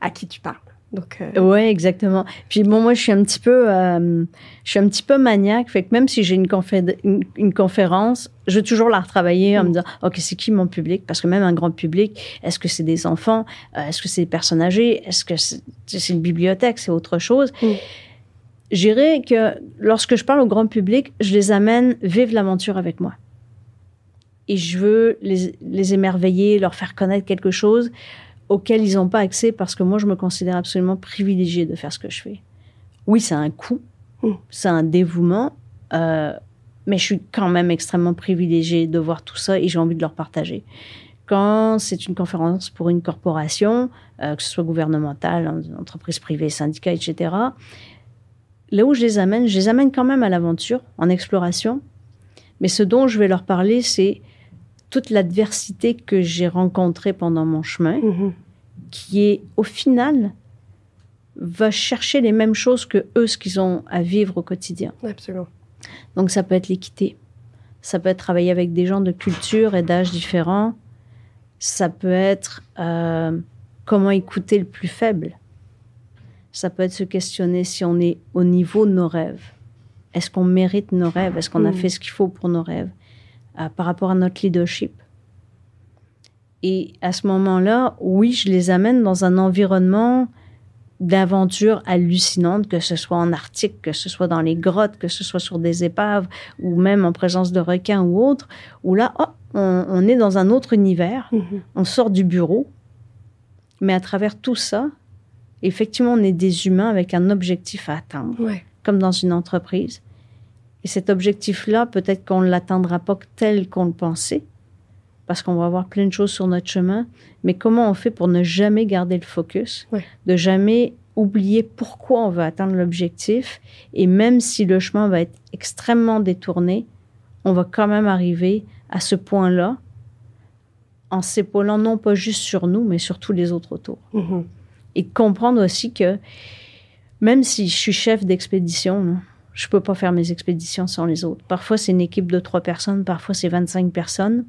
à qui tu parles. Donc, euh... Ouais, exactement. Puis bon, moi, je suis un petit peu, euh, je suis un petit peu maniaque. Fait que même si j'ai une, confé une, une, conférence, je vais toujours la retravailler en mm. me disant, ok, c'est qui mon public? Parce que même un grand public, est-ce que c'est des enfants? Euh, Est-ce que c'est des personnes âgées? Est-ce que c'est une bibliothèque C'est autre chose? Mm. J'irais que lorsque je parle au grand public, je les amène vivre l'aventure avec moi. Et je veux les, les émerveiller, leur faire connaître quelque chose auxquels ils n'ont pas accès parce que moi, je me considère absolument privilégiée de faire ce que je fais. Oui, c'est un coût, mmh. c'est un dévouement, euh, mais je suis quand même extrêmement privilégiée de voir tout ça et j'ai envie de leur partager. Quand c'est une conférence pour une corporation, euh, que ce soit gouvernementale, entreprise privée, syndicat, etc., là où je les amène, je les amène quand même à l'aventure, en exploration, mais ce dont je vais leur parler, c'est toute l'adversité que j'ai rencontrée pendant mon chemin, mmh. qui est au final va chercher les mêmes choses que eux, ce qu'ils ont à vivre au quotidien. Absolument. Donc ça peut être l'équité, ça peut être travailler avec des gens de culture et d'âge différents, ça peut être euh, comment écouter le plus faible, ça peut être se questionner si on est au niveau de nos rêves. Est-ce qu'on mérite nos rêves? Est-ce qu'on mmh. a fait ce qu'il faut pour nos rêves? Par rapport à notre leadership. Et à ce moment-là, oui, je les amène dans un environnement d'aventure hallucinante, que ce soit en Arctique, que ce soit dans les grottes, que ce soit sur des épaves ou même en présence de requins ou autres, où là, oh, on, on, est dans un autre univers, mm -hmm. on sort du bureau, mais à travers tout ça, effectivement, on est des humains avec un objectif à atteindre, ouais. comme dans une entreprise. Et cet objectif-là, peut-être qu'on ne l'atteindra pas tel qu'on le pensait, parce qu'on va avoir plein de choses sur notre chemin. Mais comment on fait pour ne jamais garder le focus, ouais. de jamais oublier pourquoi on veut atteindre l'objectif, et même si le chemin va être extrêmement détourné, on va quand même arriver à ce point-là en s'épaulant non pas juste sur nous, mais sur tous les autres autour. Mm -hmm. Et comprendre aussi que même si je suis chef d'expédition, je peux pas faire mes expéditions sans les autres. Parfois, c'est une équipe de trois personnes, parfois, c'est 25 personnes.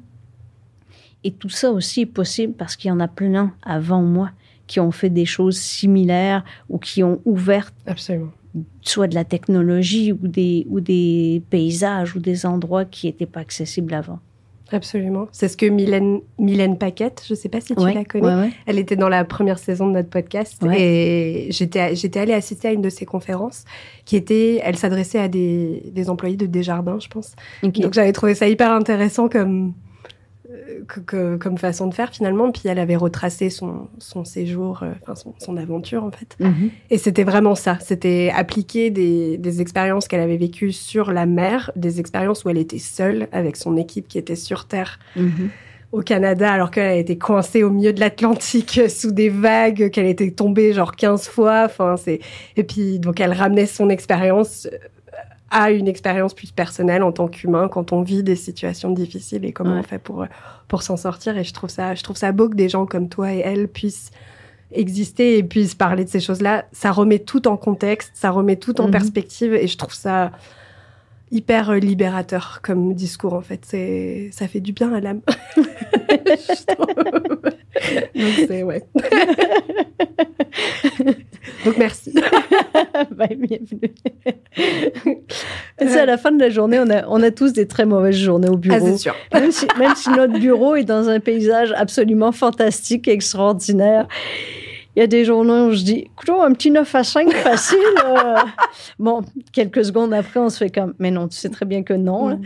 Et tout ça aussi est possible parce qu'il y en a plein avant moi qui ont fait des choses similaires ou qui ont ouvert Absolument. soit de la technologie ou des, ou des paysages ou des endroits qui n'étaient pas accessibles avant. Absolument. C'est ce que Mylène, Mylène Paquette, je ne sais pas si tu ouais, la connais, ouais, ouais. elle était dans la première saison de notre podcast et j'étais, j'étais allée assister à une de ses conférences qui était, elle s'adressait à des, des employés de Desjardins, je pense. Okay. Donc j'avais trouvé ça hyper intéressant comme, que, que, comme façon de faire finalement. Puis elle avait retracé son, son séjour, euh, enfin son, son, aventure en fait. Mm -hmm. Et c'était vraiment ça. C'était appliquer des, des expériences qu'elle avait vécues sur la mer, des expériences où elle était seule avec son équipe qui était sur Terre. Mm -hmm. Au Canada, alors qu'elle était coincée au milieu de l'Atlantique sous des vagues, qu'elle était tombée genre 15 fois. Enfin, c'est et puis donc elle ramenait son expérience à une expérience plus personnelle en tant qu'humain quand on vit des situations difficiles et comment ouais. on fait pour pour s'en sortir et je trouve ça je trouve ça beau que des gens comme toi et elle puissent exister et puissent parler de ces choses-là ça remet tout en contexte ça remet tout en Mhm. mmh. perspective et je trouve ça hyper libérateur comme discours en fait c'est ça fait du bien à l'âme donc c'est ouais donc merci. ben, bienvenue. c'est à la fin de la journée, on a, on a tous des très mauvaises journées au bureau. Ah, c'est sûr. Même si, même si notre bureau est dans un paysage absolument fantastique et extraordinaire. Il y a des journées où je dis, écoute, un petit 9 à 5 facile. Euh... bon, quelques secondes après, on se fait comme, mais non, tu sais très bien que non. Mmh.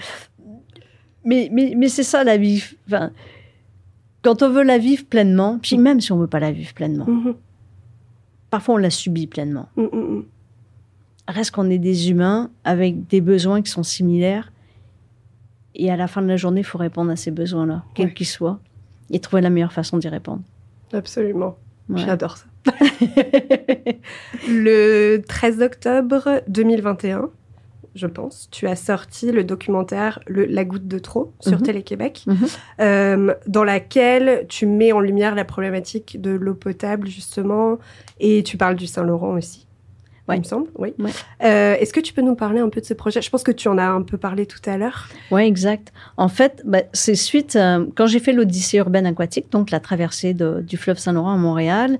mais, mais, mais c'est ça la vie. Enfin, quand on veut la vivre pleinement, puis même si on veut pas la vivre pleinement, Mhm. parfois on la subit pleinement. Mm, mm, mm. Reste qu'on est des humains avec des besoins qui sont similaires. Et à la fin de la journée, il faut répondre à ces besoins-là, quels qu'ils soient, et trouver la meilleure façon d'y répondre. Absolument. Ouais. J'adore ça. le 13 octobre 2021, je pense, tu as sorti le documentaire le- La goutte de trop sur Mhm. Télé-Québec, Mhm. euh, dans laquelle tu mets en lumière la problématique de l'eau potable, justement, et tu parles du Saint-Laurent aussi. Ouais. Il me semble, oui. Ouais. Euh, Est-ce que tu peux nous parler un peu de ce projet? Je pense que tu en as un peu parlé tout à l'heure. Oui, exact. En fait, bah, c'est suite, euh, quand j'ai fait l'Odyssée urbaine aquatique, donc la traversée de- du fleuve Saint-Laurent à Montréal,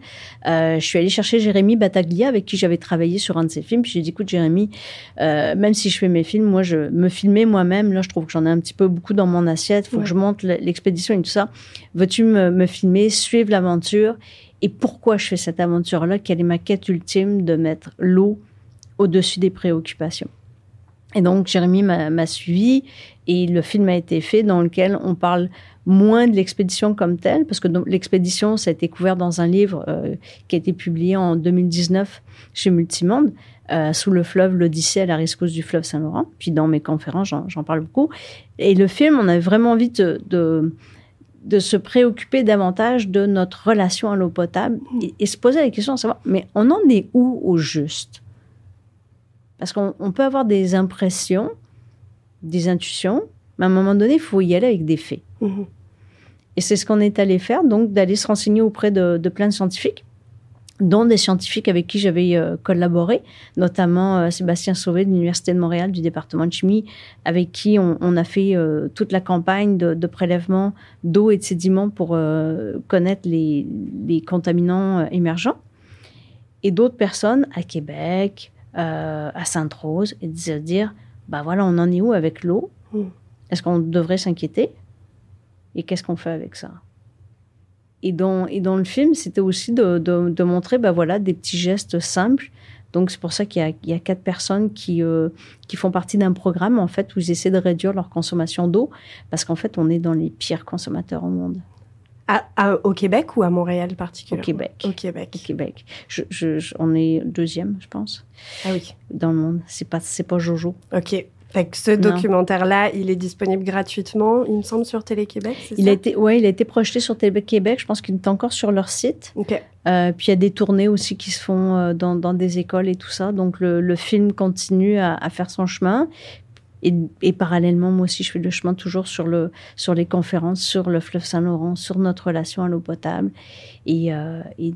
euh, je suis allée chercher Jérémy Bataglia, avec qui j'avais travaillé sur un de ses films. Puis j'ai dit, écoute, Jérémy, même si je fais mes films, moi, je me filmer moi-même, là, je trouve que j'en ai un petit peu beaucoup dans mon assiette. Il faut Ouais. que je monte l'expédition et tout ça. Veux-tu me, me filmer, suivre l'aventure Et pourquoi je fais cette aventure-là? Quelle est ma quête ultime de mettre l'eau au-dessus des préoccupations? Et donc, Jérémy m'a suivi et le film a été fait dans lequel on parle moins de l'expédition comme telle, parce que l'expédition, ça a été couvert dans un livre euh, qui a été publié en 2019 chez Multimonde, euh, Sous le fleuve, l'Odyssée à la rescousse du fleuve Saint-Laurent. Puis dans mes conférences, j'en parle beaucoup. Et le film, on avait vraiment envie de, de se préoccuper davantage de notre relation à l'eau potable et, et se poser la question de savoir, mais on en est où au juste? Parce qu'on on peut avoir des impressions, des intuitions, mais à un moment donné, il faut y aller avec des faits. Mhm. Et c'est ce qu'on est allé faire, donc d'aller se renseigner auprès de, de plein de scientifiques, dont des scientifiques avec qui j'avais euh, collaboré, notamment euh, Sébastien Sauvé de l'Université de Montréal, du département de chimie, avec qui on, on a fait euh, toute la campagne de, de prélèvement d'eau et de sédiments pour connaître les, les contaminants émergents. Et d'autres personnes à Québec, à Sainte-Rose, et de se dire, bah voilà, on en est où avec l'eau? Mm. Est-ce qu'on devrait s'inquiéter? Et qu'est-ce qu'on fait avec ça? Et dans, et dans le film, c'était aussi de, de, de montrer bah voilà, des petits gestes simples. Donc, c'est pour ça qu'il y a, il y a quatre personnes qui, euh, qui font partie d'un programme en fait, où ils essaient de réduire leur consommation d'eau, parce qu'en fait, on est dans les pires consommateurs au monde, À- à- au Québec ou à Montréal au particulièrement Québec. Au Québec. Au Québec. Je, je- je- on est deuxième, je pense, Ah oui. dans le monde. C'est pas, c'est pas Jojo. Ok. Fait que ce documentaire-là, il est disponible gratuitement, il me semble, sur Télé-Québec, c'est Il ça? a, été, ouais, il a été projeté sur Télé-Québec. Je pense qu'il est encore sur leur site. Euh, puis il y a des tournées aussi qui se font euh, dans, dans des écoles et tout ça. Donc le, le film continue à, à faire son chemin. Et, et parallèlement, moi aussi, je fais le chemin toujours sur, le, sur les conférences, sur le fleuve Saint-Laurent, sur notre relation à l'eau potable. Et, euh, et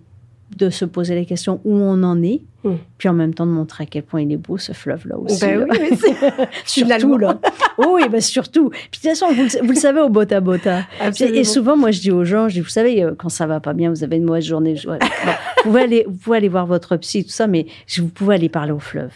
de se poser la question où on en est. Mm. Puis en même temps de montrer à quel point il est beau, ce fleuve-là aussi. Ben là. oui, surtout, là. oui, ben surtout. Puis de toute façon, vous, le- vous le savez au Bota Bota. Absolument. Et souvent, moi, je dis aux gens, je dis, vous savez, euh, quand ça va pas bien, vous avez une mauvaise journée, je- vous, pouvez aller, vous pouvez aller voir votre psy tout ça, mais vous pouvez aller parler au fleuve.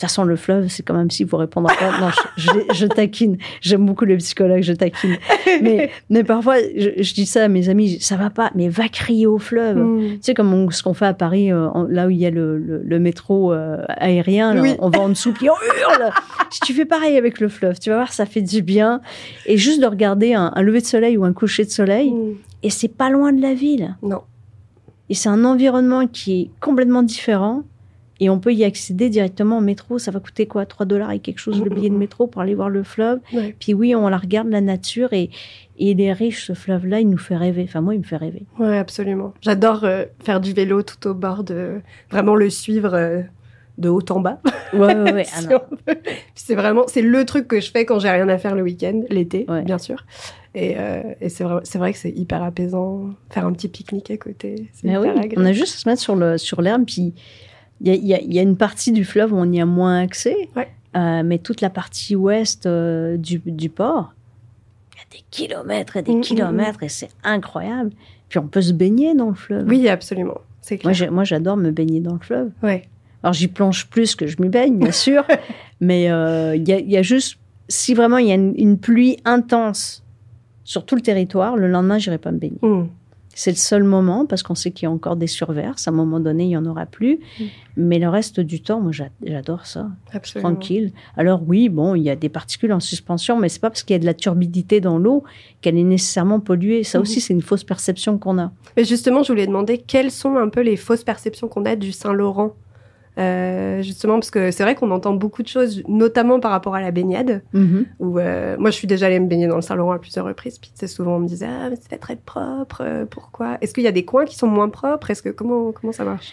De toute façon, le fleuve, c'est quand même si vous répondrez pas. Non, je, je- je taquine. J'aime beaucoup les psychologues, je taquine. Mais, mais parfois, je, je dis ça à mes amis, ça va pas, mais va crier au fleuve. Mm. Tu sais, comme on- ce qu'on fait à Paris, euh, là où il y a le, le- le métro euh, aérien, là, Oui. on va en dessous, puis on hurle. si tu fais pareil avec le fleuve, tu vas voir, ça fait du bien. Et juste de regarder un, un lever de soleil ou un coucher de soleil, Mm. et c'est pas loin de la ville. Non. Et c'est un environnement qui est complètement différent. Et on peut y accéder directement en métro. Ça va coûter quoi? 3 dollars et quelque chose le billet de métro pour aller voir le fleuve? Ouais. Puis oui, on la regarde, la nature. Et, et il est riche, ce fleuve-là. Il nous fait rêver. Enfin, moi, il me fait rêver. Ouais, absolument. J'adore euh, faire du vélo tout au bord de. Vraiment le suivre euh, de haut en bas. Ouais, ouais, ouais. Ah si. Puis c'est vraiment. C'est le truc que je fais quand j'ai rien à faire le week-end, l'été, Ouais. bien sûr. Et, euh, et c'est vrai, que c'est hyper apaisant. Faire un petit pique-nique à côté. C'est Mais hyper oui, agréable. on a juste à se mettre sur le sur l'herbe. Puis il y a, y y une partie du fleuve où on y a moins accès. Ouais. Euh, mais toute la partie ouest euh, du, du port, il y a des kilomètres et des Mm, mm, kilomètres et c'est incroyable. Puis on peut se baigner dans le fleuve. Oui, absolument. C'est Moi, clair. moi, j'adore me baigner dans le fleuve. Ouais. Alors, j'y plonge plus que je m'y baigne, bien sûr. mais euh, il y, a, il y a juste, si vraiment il y a une, une pluie intense sur tout le territoire, le lendemain, j'irai pas me baigner. Mm. C'est le seul moment parce qu'on sait qu'il y a encore des surverses. À un moment donné, il n'y en aura plus. Mm. Mais le reste du temps, moi, j'a- j'adore ça. Absolument. Tranquille. Alors oui, bon, il y a des particules en suspension, mais c'est pas parce qu'il y a de la turbidité dans l'eau qu'elle est nécessairement polluée. Ça Mhm. aussi, c'est une fausse perception qu'on a. Mais justement, je voulais demander quelles sont un peu les fausses perceptions qu'on a du Saint-Laurent? Euh, justement, parce que c'est vrai qu'on entend beaucoup de choses, notamment par rapport à la baignade. Mhm. Où, euh, moi, je suis déjà allée me baigner dans le Saint-Laurent à plusieurs reprises. Puis, souvent, on me disait Ah, mais c'est pas très propre. euh, pourquoi? Est-ce qu'il y a des coins qui sont moins propres? Est-ce que comment comment ça marche?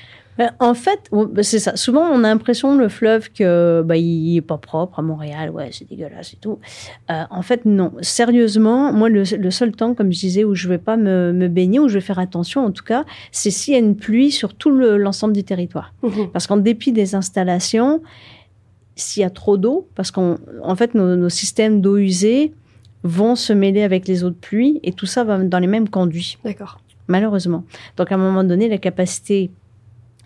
En fait, ben, c'est ça. Souvent, on a l'impression le fleuve que bah, il est pas propre à Montréal. Ouais, c'est dégueulasse et tout. Euh, en fait, non. Sérieusement, moi, le, le seul temps, comme je disais, où je vais pas me, me baigner, où je vais faire attention, en tout cas, c'est s'il y a une pluie sur tout le- l'ensemble du territoire. Parce qu'en dépit des installations, s'il y a trop d'eau, parce qu'en en fait, nos, nos systèmes d'eau usée vont se mêler avec les eaux de pluie et tout ça va dans les mêmes conduits D'accord. malheureusement. Donc, à un moment donné, la capacité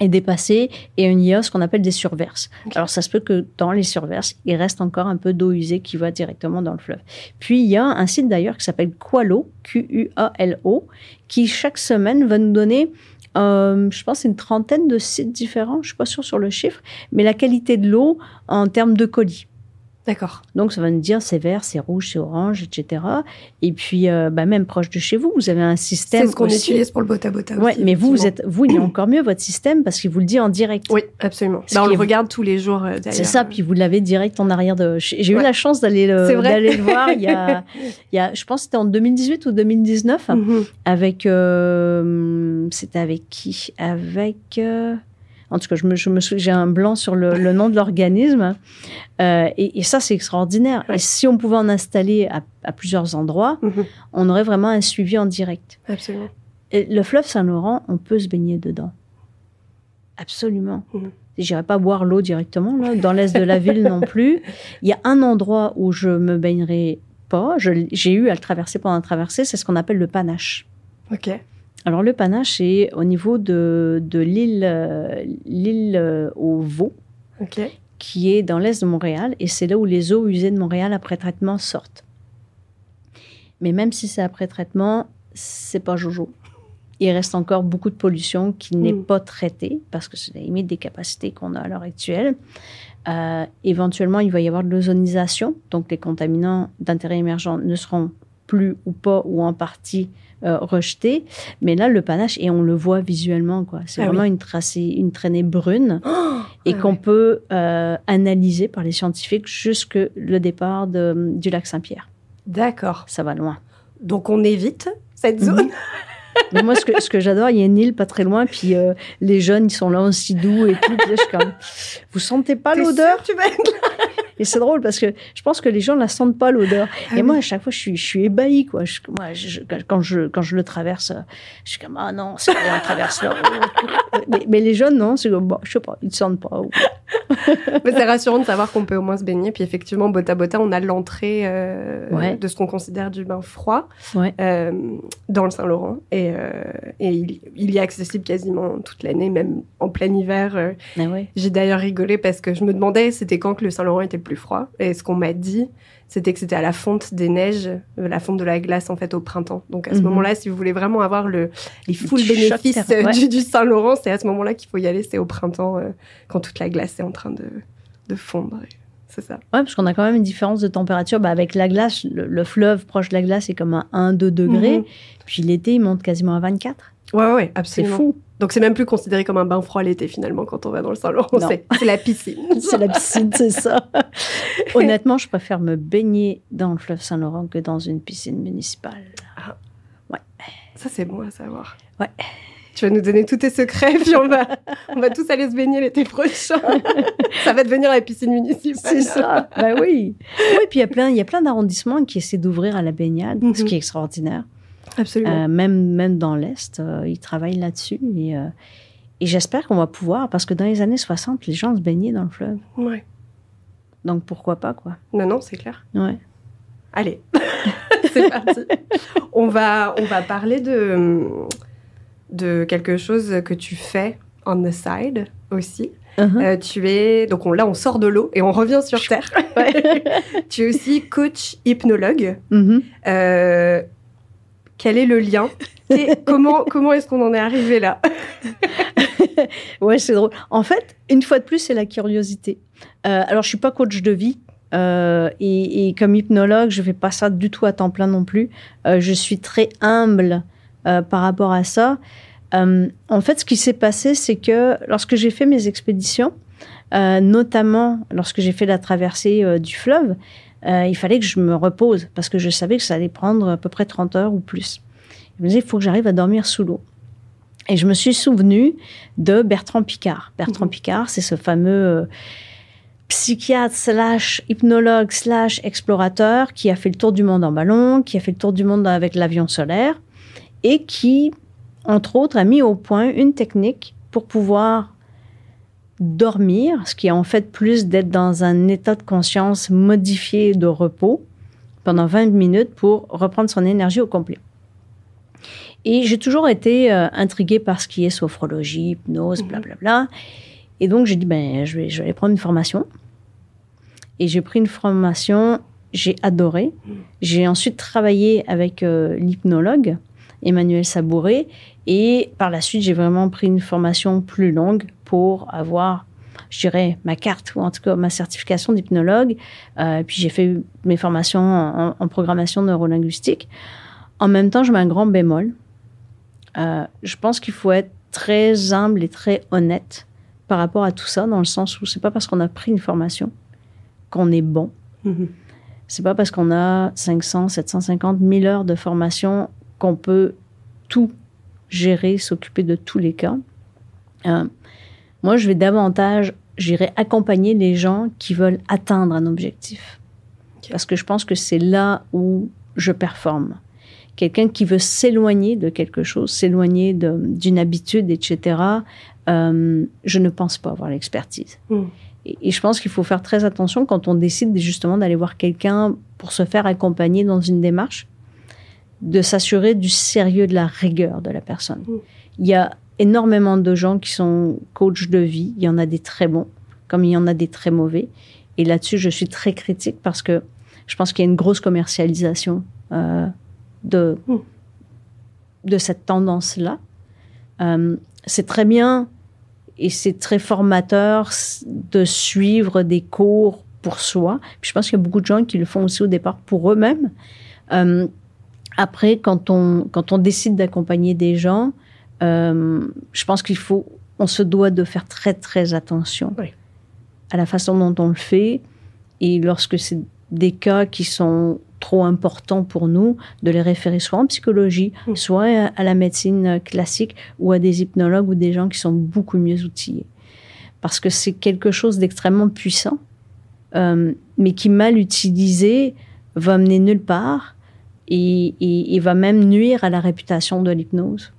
est dépassée et il y a ce qu'on appelle des surverses. Alors, ça se peut que dans les surverses, il reste encore un peu d'eau usée qui va directement dans le fleuve. Puis, il y a un site d'ailleurs qui s'appelle Qualo, Q-U-A-L-O, qui chaque semaine va nous donner, euh, je pense, une trentaine de sites différents. Je ne suis pas sûre sur le chiffre, mais la qualité de l'eau en termes de colis. D'accord. Donc, ça va nous dire c'est vert, c'est rouge, c'est orange, etc. Et puis, euh, bah, même proche de chez vous, vous avez un système. C'est ce qu'on utilise pour le bota bota. Ouais, aussi, mais vous, vous êtes, vous, il est encore mieux votre système parce qu'il vous le dit en direct. Oui, absolument. Bah, on le regarde tous les jours. euh, C'est ça, puis vous l'avez direct en arrière de. J'ai j'ai eu la chance d'aller le, d'aller le voir il y, a, il y a, je pense que c'était en 2018 ou 2019, Mhm. avec. euh, c'était avec qui? Avec. En tout cas, je me, je me souviens, j'ai un blanc sur le, le nom de l'organisme. Euh, et, et ça, c'est extraordinaire. Ouais. Et si on pouvait en installer à, à plusieurs endroits, Mhm. on aurait vraiment un suivi en direct. Absolument. Et le fleuve Saint-Laurent, on peut se baigner dedans. Absolument. Mhm. J'irai pas boire l'eau directement, là, dans l'est de la ville non plus. Il y a un endroit où je me baignerai pas. J'ai eu à le traverser pendant la traversée, c'est ce qu'on appelle le panache. Ok. Alors, le panache, c'est au niveau de, de l'île euh, l'île euh, au Vaux, qui est dans l'est de Montréal, et c'est là où les eaux usées de Montréal après traitement sortent. Mais même si c'est après traitement, c'est pas jojo. Il reste encore beaucoup de pollution qui n'est Mm. pas traitée, parce que c'est la limite des capacités qu'on a à l'heure actuelle. Euh, éventuellement, il va y avoir de l'ozonisation, donc les contaminants d'intérêt émergent ne seront plus ou pas ou en partie euh, rejetés. Mais là, le panache, et on le voit visuellement, quoi. C'est Ah vraiment oui. une, tracée, une traînée brune et Ah qu'on ouais. peut euh, analyser par les scientifiques jusque le départ de- du lac Saint-Pierre. D'accord. Ça va loin. Donc on évite cette Mhm. zone? Mais moi, ce que, ce que j'adore, il y a une île pas très loin, puis euh, les jeunes, ils sont là aussi doux et tout. Puis là, je suis comme, vous sentez pas l'odeur? tu vas être là? Et c'est drôle parce que je pense que les gens la sentent pas l'odeur. Ah et moi, à chaque fois, je suis, je suis ébahie, quoi. Je- moi, je- quand, je, quand je le traverse, je suis comme, ah non, c'est on traverse là. mais, mais les jeunes, non, c'est comme, bon, je sais pas, ils ne sentent pas. Mais c'est rassurant de savoir qu'on peut au moins se baigner. Puis effectivement, Bota Bota, on a l'entrée euh, Ouais. de ce qu'on considère du bain froid Ouais. euh, dans le Saint-Laurent. Et, euh, et il, il y est accessible quasiment toute l'année, même en plein hiver. Ah ouais. J'ai d'ailleurs rigolé parce que je me demandais c'était quand que le Saint-Laurent était le plus froid. Et ce qu'on m'a dit, c'était que c'était à la fonte des neiges, euh, la fonte de la glace en fait au printemps. Donc à ce Mhm. moment-là, si vous voulez vraiment avoir le, les full bénéfices euh, ouais. du, du Saint-Laurent, c'est à ce moment-là qu'il faut y aller. C'est au printemps euh, quand toute la glace est en train de, de fondre. C'est ça. Ouais, parce qu'on a quand même une différence de température. Bah, avec la glace, le, le fleuve proche de la glace est comme à 1-2 degrés. Mhm. Puis l'été, il monte quasiment à 24. Ouais, ouais, C'est absolument. fou. Donc c'est même plus considéré comme un bain froid l'été finalement quand on va dans le Saint-Laurent. Non. C'est c'est la piscine. C'est la piscine, c'est ça. Honnêtement, je préfère me baigner dans le fleuve Saint-Laurent que dans une piscine municipale. Ça c'est bon à savoir. Ouais. Tu vas nous donner tous tes secrets, puis on va, on va tous aller se baigner l'été prochain. ça va devenir la piscine municipale. C'est ça. ben oui. Oui, puis il y a plein, il y a plein d'arrondissements qui essaient d'ouvrir à la baignade, ce Mhm. qui est extraordinaire. Absolument. Euh, même, même dans l'Est, euh, ils travaillent là-dessus. Et, euh, et j'espère qu'on va pouvoir, parce que dans les années 60, les gens se baignaient dans le fleuve. Ouais. Donc pourquoi pas, quoi. Non, non, c'est clair. Ouais. Allez, c'est parti. On va, on va parler de, de quelque chose que tu fais on the side aussi. Uh-huh. Euh, tu es donc on, là on sort de l'eau et on revient sur terre. tu es aussi coach hypnologue. Mhm. Euh, Quel est le lien Et comment, comment est-ce qu'on en est arrivé là Ouais, c'est drôle. En fait, une fois de plus, c'est la curiosité. Euh, alors, je suis pas coach de vie. Euh, et, comme hypnologue, je fais pas ça du tout à temps plein non plus. Euh, je suis très humble par rapport à ça. en fait, ce qui s'est passé, c'est que lorsque j'ai fait mes expéditions, notamment lorsque j'ai fait la traversée du fleuve, il fallait que je me repose parce que je savais que ça allait prendre à peu près 30 heures ou plus. Je me disais, il faut que j'arrive à dormir sous l'eau. Et je me suis souvenu de Bertrand Picard. Bertrand mhm. Picard, c'est ce fameux euh, psychiatre slash hypnologue slash explorateur qui a fait le tour du monde en ballon, qui a fait le tour du monde avec l'avion solaire et qui, entre autres, a mis au point une technique pour pouvoir dormir, ce qui est en fait plus d'être dans un état de conscience modifié de repos pendant 20 minutes pour reprendre son énergie au complet. Et j'ai toujours été euh, intriguée par ce qui est sophrologie, hypnose, blablabla. Et donc, j'ai dit, ben, je vais, aller prendre une formation. Et j'ai pris une formation, j'ai adoré. J'ai ensuite travaillé avec euh, l'hypnologue, Emmanuel Sabouré. Et par la suite, j'ai vraiment pris une formation plus longue pour avoir, je dirais, ma carte ou en tout cas ma certification d'hypnologue. Euh, puis j'ai fait mes formations en, en programmation neurolinguistique. En même temps, je mets un grand bémol euh, je pense qu'il faut être très humble et très honnête par rapport à tout ça, dans le sens où c'est pas parce qu'on a pris une formation qu'on est bon. Mm-hmm. C'est pas parce qu'on a 500, 750, 1000 heures de formation qu'on peut tout gérer, s'occuper de tous les cas. Euh, moi, je vais davantage, j'irai accompagner les gens qui veulent atteindre un objectif. Parce que je pense que c'est là où je performe quelqu'un qui veut s'éloigner de quelque chose, s'éloigner d'une habitude, etc., euh, je ne pense pas avoir l'expertise. Hmm. Et, je pense qu'il faut faire très attention quand on décide justement d'aller voir quelqu'un pour se faire accompagner dans une démarche, de s'assurer du sérieux, de la rigueur de la personne. Hmm. Il y a énormément de gens qui sont coachs de vie, il y en a des très bons, comme il y en a des très mauvais. Et là-dessus, je suis très critique parce que je pense qu'il y a une grosse commercialisation euh, de, de cette tendance-là. Euh, c'est très bien et c'est très formateur de suivre des cours pour soi. je pense qu'il y a beaucoup de gens qui le font aussi au départ pour eux-mêmes. Euh, après, quand on, quand on décide d'accompagner des gens, euh, je pense qu'il faut, on se doit de faire très très attention à la façon dont on le fait. Et lorsque c'est des cas qui sont trop important pour nous de les référer soit en psychologie, mm. soit à la médecine classique ou à des hypnologues ou des gens qui sont beaucoup mieux outillés. Parce que c'est quelque chose d'extrêmement puissant, euh, mais qui mal utilisé va mener nulle part et, et, va même nuire à la réputation de l'hypnose.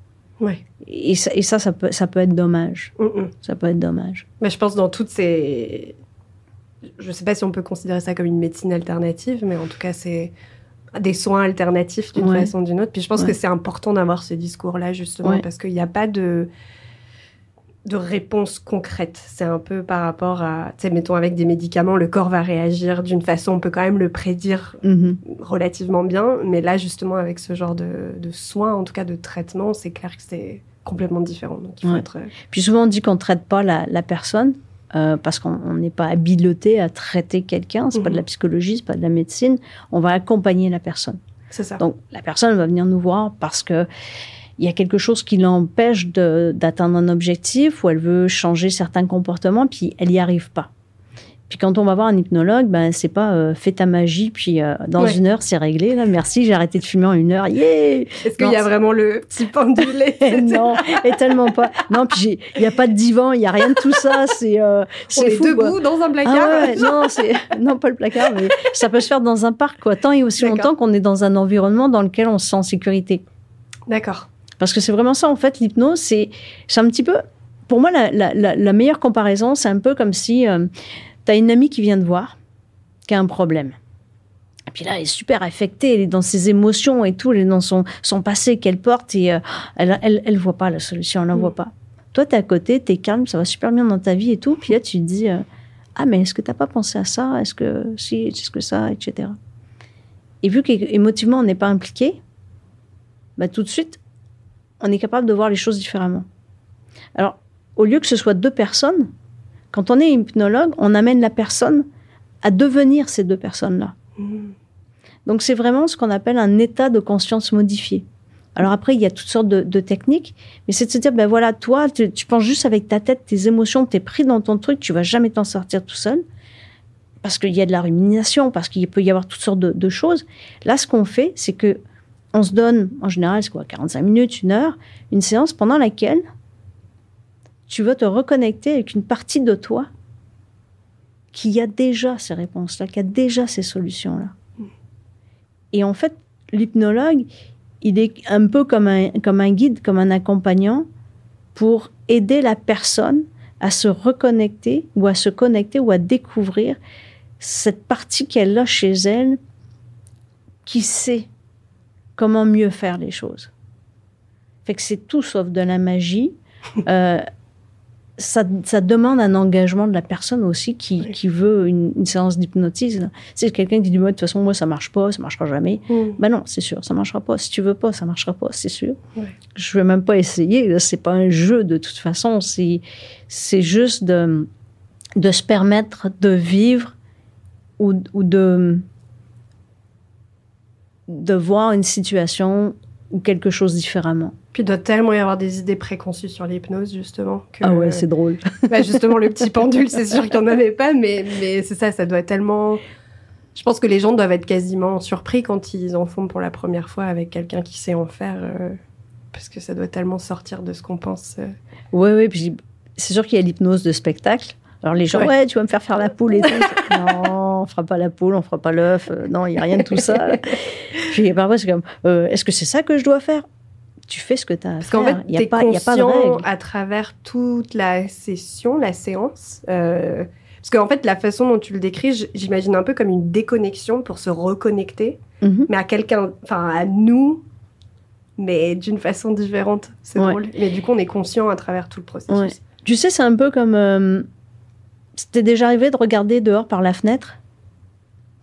Ouais. Et ça, et ça, ça, peut, ça peut être dommage. Mm, mm. Ça peut être dommage. Mais je pense dans toutes ces, je ne sais pas si on peut considérer ça comme une médecine alternative, mais en tout cas, c'est des soins alternatifs d'une façon ou d'une autre. Puis je pense que c'est important d'avoir ce discours-là, justement, parce qu'il n'y a pas de, de réponse concrète. C'est un peu par rapport à, tu sais, mettons, avec des médicaments, le corps va réagir d'une façon, on peut quand même le prédire mm-hmm. relativement bien. Mais là, justement, avec ce genre de, de soins, en tout cas de traitement, c'est clair que c'est complètement différent. Donc, il faut être... Euh, Puis souvent, on dit qu'on ne traite pas la, la personne. Euh, parce qu'on n'est pas habilité à traiter quelqu'un, c'est pas de la mhm. psychologie, c'est pas de la médecine, on va accompagner la personne. C'est ça. Donc la personne va venir nous voir parce que il y a quelque chose qui l'empêche d'atteindre un objectif ou elle veut changer certains comportements puis elle n'y arrive pas. Puis quand on va voir un hypnologue, ben c'est pas euh, fais ta magie puis euh, dans une heure c'est réglé là. Merci, j'ai arrêté de fumer en une heure. Yeah Est-ce qu'il y a vraiment le petit pendulé Non, et tellement pas. Non, puis il n'y a pas de divan, il y a rien de tout ça. C'est euh, fou. debout dans un placard. Ah non, c'est non pas le placard, mais ça peut se faire dans un parc quoi. Tant et aussi longtemps qu'on est dans un environnement dans lequel on se sent en sécurité. D'accord. Parce que c'est vraiment ça en fait l'hypnose, c'est un petit peu pour moi la, la, la, meilleure comparaison, c'est un peu comme si tu as une amie qui vient te voir, qui a un problème. Et puis là, elle est super affectée, elle est dans ses émotions et tout, elle est dans son, son passé qu'elle porte et euh, elle, elle, elle, voit pas la solution, elle la mm. voit pas. Toi, tu es à côté, tu es calme, ça va super bien dans ta vie et tout. Puis là, tu te dis, euh, ah, mais est-ce que t'as pas pensé à ça? Est-ce que si, est-ce que ça, etc. Et vu qu'émotivement, on n'est pas impliqué, bah, tout de suite, on est capable de voir les choses différemment. Alors, au lieu que ce soit deux personnes, quand on est hypnologue, on amène la personne à devenir ces deux personnes-là. Mmh. Donc c'est vraiment ce qu'on appelle un état de conscience modifié. Alors après, il y a toutes sortes de, techniques, mais c'est de se dire, ben voilà, toi, tu, penses juste avec ta tête, tes émotions, tu es pris dans ton truc, tu vas jamais t'en sortir tout seul, parce qu'il y a de la rumination, parce qu'il peut y avoir toutes sortes de, de choses. Là, ce qu'on fait, c'est que on se donne, en général, c'est quoi, 45 minutes, une heure, une séance pendant laquelle tu vas te reconnecter avec une partie de toi qui a déjà ces réponses-là, qui a déjà ces solutions-là. Et en fait, l'hypnologue, il est un peu comme un, comme un guide, comme un accompagnant pour aider la personne à se reconnecter ou à se connecter ou à découvrir cette partie qu'elle a chez elle qui sait comment mieux faire les choses. Fait que c'est tout sauf de la magie. Euh, ça, demande un engagement de la personne aussi qui, qui veut une, séance d'hypnotisme. C'est quelqu'un qui dit de toute façon moi ça marche pas, ça marchera jamais. Mm. Ben non, c'est sûr, ça marchera pas. Si tu veux pas, ça marchera pas, c'est sûr. Je vais même pas essayer. C'est pas un jeu de toute façon. C'est c'est juste de de se permettre de vivre ou, ou de de voir une situation ou quelque chose différemment. Puis il doit tellement y avoir des idées préconçues sur l'hypnose, justement. Que, ah ouais, c'est drôle. bah justement, le petit pendule, c'est sûr qu'il n'y en avait pas, mais, mais c'est ça, ça doit tellement... Je pense que les gens doivent être quasiment surpris quand ils en font pour la première fois avec quelqu'un qui sait en faire, euh, parce que ça doit tellement sortir de ce qu'on pense. Oui, oui, puis c'est sûr qu'il y a l'hypnose de spectacle. Alors les gens, ouais. tu vas me faire faire la poule et tout. non, on fera pas la poule, on fera pas l'œuf. Euh, non, il y a rien de tout ça. Puis parfois c'est comme, euh, est-ce que c'est ça que je dois faire? Tu fais ce que tu as à Parce qu'en fait, il n'y a, pas, y a pas de règle. à travers toute la session, la séance. Euh, parce qu'en fait, la façon dont tu le décris, j'imagine un peu comme une déconnexion pour se reconnecter, mhm. mais à quelqu'un, enfin à nous, mais d'une façon différente. C'est drôle. Mais du coup, on est conscient à travers tout le processus. Tu sais, c'est un peu comme. Euh, c'était déjà arrivé de regarder dehors par la fenêtre?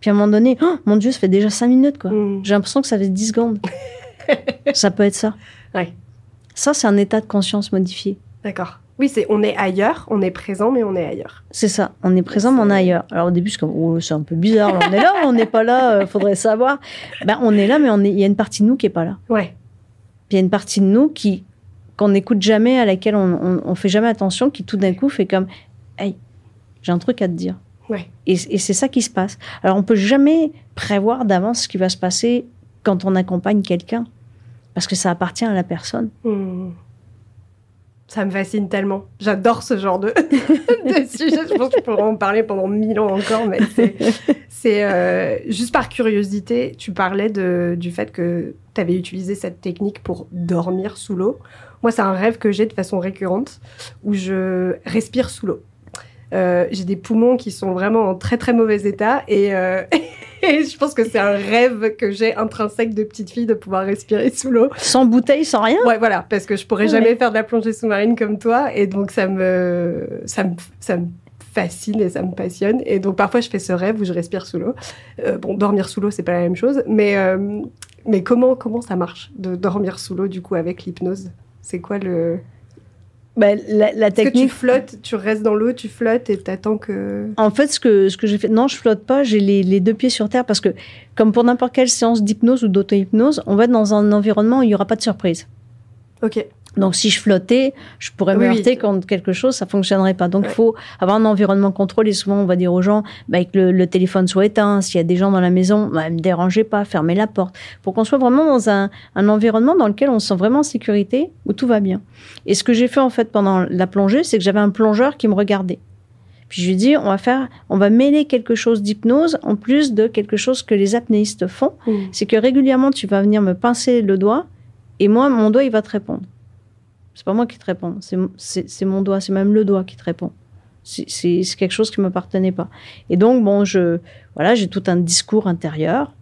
Puis à un moment donné, oh, mon Dieu, ça fait déjà 5 minutes, quoi. Mm. J'ai l'impression que ça fait 10 secondes. ça peut être ça. Ouais. Ça, c'est un état de conscience modifié. D'accord. Oui, c'est on est ailleurs, on est présent, mais on est ailleurs. C'est ça, on est présent, mais on est ailleurs. Alors au début, c'est comme, oh, c'est un peu bizarre. on est là, on n'est pas là, il euh, faudrait savoir. Ben, on est là, mais il y a une partie de nous qui est pas là. Ouais. Puis il y a une partie de nous qui qu'on n'écoute jamais, à laquelle on, on, fait jamais attention, qui tout d'un coup fait comme, hey, j'ai un truc à te dire. Ouais. Et, et c'est ça qui se passe. Alors on peut jamais prévoir d'avance ce qui va se passer quand on accompagne quelqu'un parce que ça appartient à la personne. Hmm. Ça me fascine tellement. J'adore ce genre de, sujet. Je pense que je pourrais en parler pendant mille ans encore, mais c'est euh, juste par curiosité. Tu parlais de, du fait que tu avais utilisé cette technique pour dormir sous l'eau. Moi, c'est un rêve que j'ai de façon récurrente où je respire sous l'eau. Euh, j'ai des poumons qui sont vraiment en très très mauvais état et, euh, et je pense que c'est un rêve que j'ai intrinsèque de petite fille de pouvoir respirer sous l'eau. Sans bouteille, sans rien? Ouais, voilà, parce que je pourrais jamais faire de la plongée sous-marine comme toi et donc ça me, ça me, ça me fascine et ça me passionne. Et donc parfois je fais ce rêve où je respire sous l'eau. Euh, bon, dormir sous l'eau, c'est pas la même chose, mais, mais comment, comment ça marche de dormir sous l'eau du coup avec l'hypnose? C'est quoi le... Bah, la, technique. Que tu flottes, tu restes dans l'eau, tu flottes et t'attends que. En fait, ce que, ce que j'ai fait, non, je flotte pas, j'ai les, les, deux pieds sur terre parce que, comme pour n'importe quelle séance d'hypnose ou d'auto-hypnose, on va être dans un environnement où il n'y aura pas de surprise. Ok. Donc, si je flottais, je pourrais me heurter contre quelque chose, ça fonctionnerait pas. Donc, il faut avoir un environnement contrôlé. Souvent, on va dire aux gens bah, que le, téléphone soit éteint. S'il y a des gens dans la maison, bah, ne dérangez pas, fermez la porte. Pour qu'on soit vraiment dans un, un, environnement dans lequel on se sent vraiment en sécurité, où tout va bien. Et ce que j'ai fait, en fait, pendant la plongée, c'est que j'avais un plongeur qui me regardait. Puis je lui dis, on va faire, on va mêler quelque chose d'hypnose en plus de quelque chose que les apnéistes font. Mmh. C'est que régulièrement, tu vas venir me pincer le doigt et moi, mon doigt, il va te répondre. C'est pas moi qui te réponds, c'est mon doigt, c'est même le doigt qui te répond. C'est quelque chose qui ne m'appartenait pas. Et donc, bon, je, voilà, j'ai tout un discours intérieur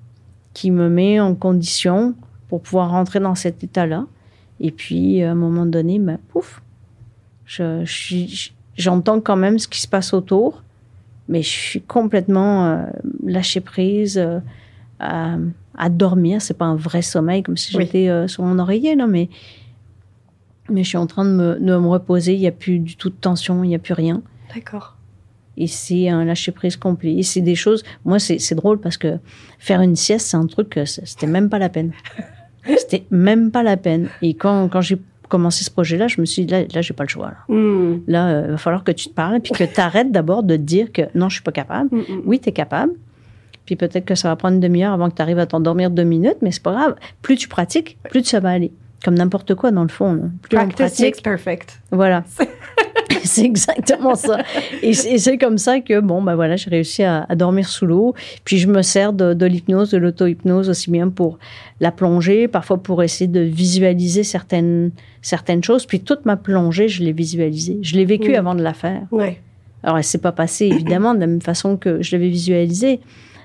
qui me met en condition pour pouvoir rentrer dans cet état-là. Et puis, à un moment donné, ben, pouf, j'entends je, quand même ce qui se passe autour, mais je suis complètement euh, lâché prise euh, à, à dormir. C'est pas un vrai sommeil comme si j'étais euh, sur mon oreiller, non, mais, mais je suis en train de me, de me reposer. Il n'y a plus du tout de tension, il n'y a plus rien. D'accord. Et c'est un lâcher prise complet. Et c'est des choses. Moi, c'est drôle parce que faire une sieste, c'est un truc que c'était même pas la peine. C'était même pas la peine. Et quand, quand j'ai commencé ce projet-là, je me suis dit, là, là j'ai pas le choix. Là, Hmm. là il va falloir que tu te parles et puis que tu arrêtes d'abord de te dire que non, je suis pas capable. Mm, mm. Oui, tu es capable. Puis peut-être que ça va prendre une demi-heure avant que tu arrives à t'endormir deux minutes, mais c'est pas grave. Plus tu pratiques, plus ça va aller. Comme n'importe quoi, dans le fond. Plus on Practice pratique, makes perfect. voilà. c'est exactement ça. Et c'est comme ça que, bon, ben voilà, j'ai réussi à, à dormir sous l'eau. Puis je me sers de, de l'hypnose, de l'auto-hypnose aussi bien pour la plongée, parfois pour essayer de visualiser certaines, certaines choses. Puis toute ma plongée, je l'ai visualisée. Je l'ai vécue Mm. avant de la faire. Ouais. Alors, elle s'est pas passée, évidemment, de la même façon que je l'avais visualisée.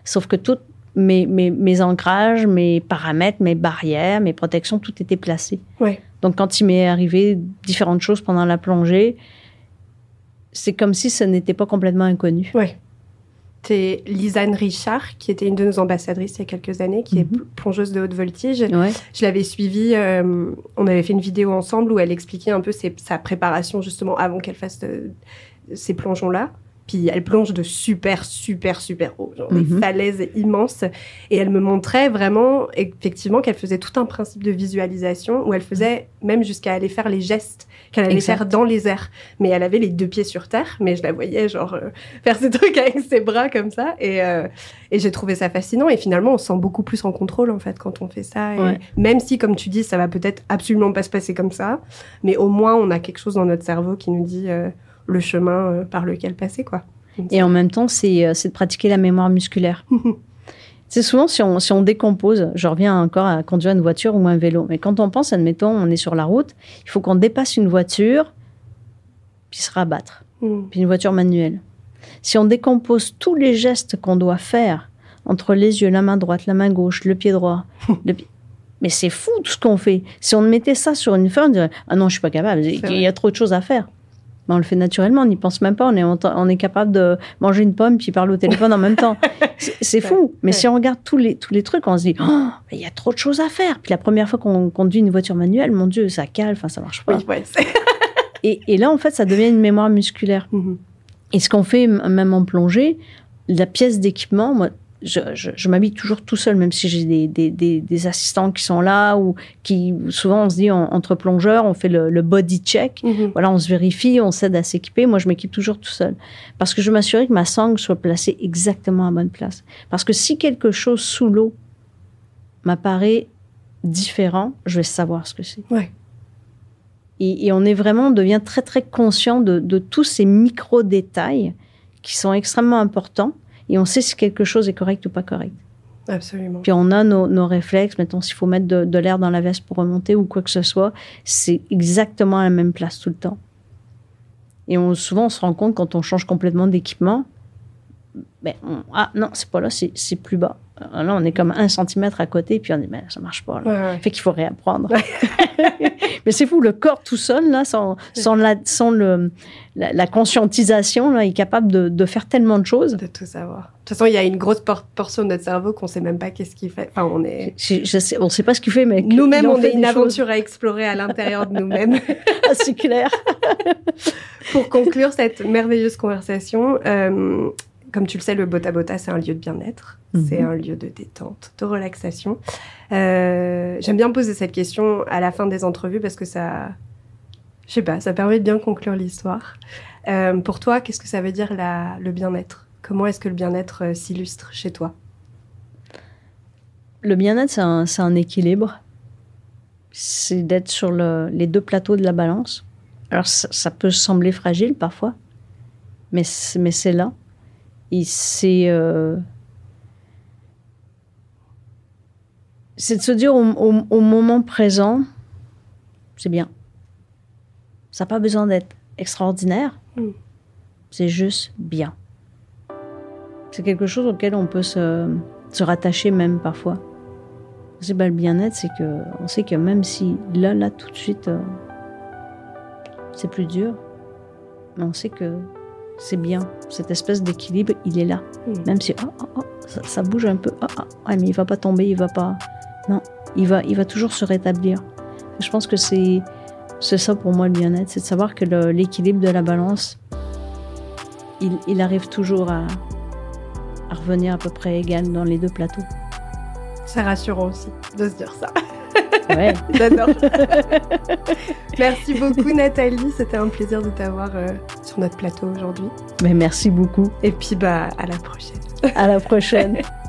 Sauf que toutes mes, mes, mes ancrages, mes paramètres, mes barrières, mes protections, tout était placé. Ouais. Donc, quand il m'est arrivé différentes choses pendant la plongée, c'est comme si ce n'était pas complètement inconnu. Ouais. C'est Lisanne Richard, qui était une de nos ambassadrices il y a quelques années, qui est Mhm. pl- plongeuse de haute voltige. Ouais. Je l'avais suivie, euh, on avait fait une vidéo ensemble où elle expliquait un peu ses- sa préparation justement avant qu'elle fasse de- ces plongeons-là. Puis elle plonge de super, super, super haut, genre des Mhm. falaises immenses. Et elle me montrait vraiment, effectivement, qu'elle faisait tout un principe de visualisation où elle faisait même jusqu'à aller faire les gestes qu'elle allait Exact. faire dans les airs. Mais elle avait les deux pieds sur terre, mais je la voyais genre euh, faire ces trucs avec ses bras comme ça. Et, euh, et j'ai trouvé ça fascinant. Et finalement, on se sent beaucoup plus en contrôle en fait quand on fait ça. Et Ouais. Même si, comme tu dis, ça va peut-être absolument pas se passer comme ça, mais au moins on a quelque chose dans notre cerveau qui nous dit euh, le chemin euh, par lequel passer, quoi. Et en même temps, c'est euh, c'est de pratiquer la mémoire musculaire. C'est souvent, si on, si on décompose, je reviens encore à conduire une voiture ou un vélo, mais quand on pense, admettons, on est sur la route, il faut qu'on dépasse une voiture, puis se rabattre, Mm. puis une voiture manuelle. Si on décompose tous les gestes qu'on doit faire entre les yeux, la main droite, la main gauche, le pied droit, le pied- mais c'est fou tout ce qu'on fait. Si on mettait ça sur une feuille, on dirait Ah non, je suis pas capable, il y a trop de choses à faire. Mais on le fait naturellement, on n'y pense même pas. On est, on est capable de manger une pomme puis parler au téléphone en même temps. C'est- fou. Mais Ouais. si on regarde tous les, tous les trucs, on se dit Oh, il y a trop de choses à faire. Puis la première fois qu'on conduit une voiture manuelle, mon Dieu, ça cale, enfin, ça marche pas. Oui, ouais. c'est- Et, et là, en fait, ça devient une mémoire musculaire. Mhm. Et ce qu'on fait, même en plongée, la pièce d'équipement, moi, je, je, je m'habille toujours tout seul, même si j'ai des, des, des, des assistants qui sont là ou qui, souvent, on se dit, en- entre plongeurs, on fait le, le body check. Mhm. Voilà, on se vérifie, on s'aide à s'équiper. Moi, je m'équipe toujours tout seul. Parce que je m'assurer que ma sangle soit placée exactement à bonne place. Parce que si quelque chose sous l'eau m'apparaît différent, je vais savoir ce que c'est. Ouais. Et, et on est vraiment, on devient très, très conscient de, de tous ces micro-détails qui sont extrêmement importants. Et on sait si quelque chose est correct ou pas correct. Absolument. Puis on a nos, nos réflexes. Mettons, s'il faut mettre de, de l'air dans la veste pour remonter ou quoi que ce soit, c'est exactement à la même place tout le temps. Et on, souvent, on se rend compte quand on change complètement d'équipement, ben, on- ah non, c'est pas là, c'est c'est plus bas. Là, on est comme un centimètre à côté, puis on dit, ben, ça marche pas. Là. Ouais, ouais. Fait qu'il faut réapprendre. Mais c'est fou, le corps tout seul, là, sans, sans, la, sans le, la, la conscientisation, là, est capable de, de faire tellement de choses. De tout savoir. De toute façon, il y a une grosse por- portion de notre cerveau qu'on sait même pas qu'est-ce qu'il fait. Enfin, on est. Je, je sais, on ne sait pas ce qu'il fait, mais Nous-mêmes, on fait est une aventure à explorer à l'intérieur de nous-mêmes. Ah, c'est clair. Pour conclure cette merveilleuse conversation, euh, comme tu le sais, le Bota Bota, c'est un lieu de bien-être, Mhm. c'est un lieu de détente, de relaxation. Euh, J'aime bien poser cette question à la fin des entrevues parce que ça, je sais pas, ça permet de bien conclure l'histoire. Euh, pour toi, qu'est-ce que ça veut dire la, le bien-être? Comment est-ce que le bien-être euh, s'illustre chez toi? Le bien-être, c'est un, un équilibre. C'est d'être sur le- les deux plateaux de la balance. Alors, ça, ça peut sembler fragile parfois, mais c'est là. Et c'est. euh, c'est de se dire au, au- au moment présent, c'est bien. Ça n'a pas besoin d'être extraordinaire. Mm. C'est juste bien. C'est quelque chose auquel on peut se, se rattacher même parfois. C'est pas le bien-être, c'est que on sait que même si là, là, tout de suite, euh, c'est plus dur, mais on sait que c'est bien. Cette espèce d'équilibre, il est là. Même si oh, oh, oh, ça, ça bouge un peu, ah, ah, mais il va pas tomber, il va pas. Non, il va, il va toujours se rétablir. Je pense que c'est, c'est ça pour moi le bien-être, c'est de savoir que l'équilibre de la balance, il, il arrive toujours à, à revenir à peu près égal dans les deux plateaux. C'est rassurant aussi de se dire ça. Ouais. J'adore. Merci beaucoup Nathalie, c'était un plaisir de t'avoir euh, sur notre plateau aujourd'hui. mais merci beaucoup. Et puis bah à la prochaine. À la prochaine.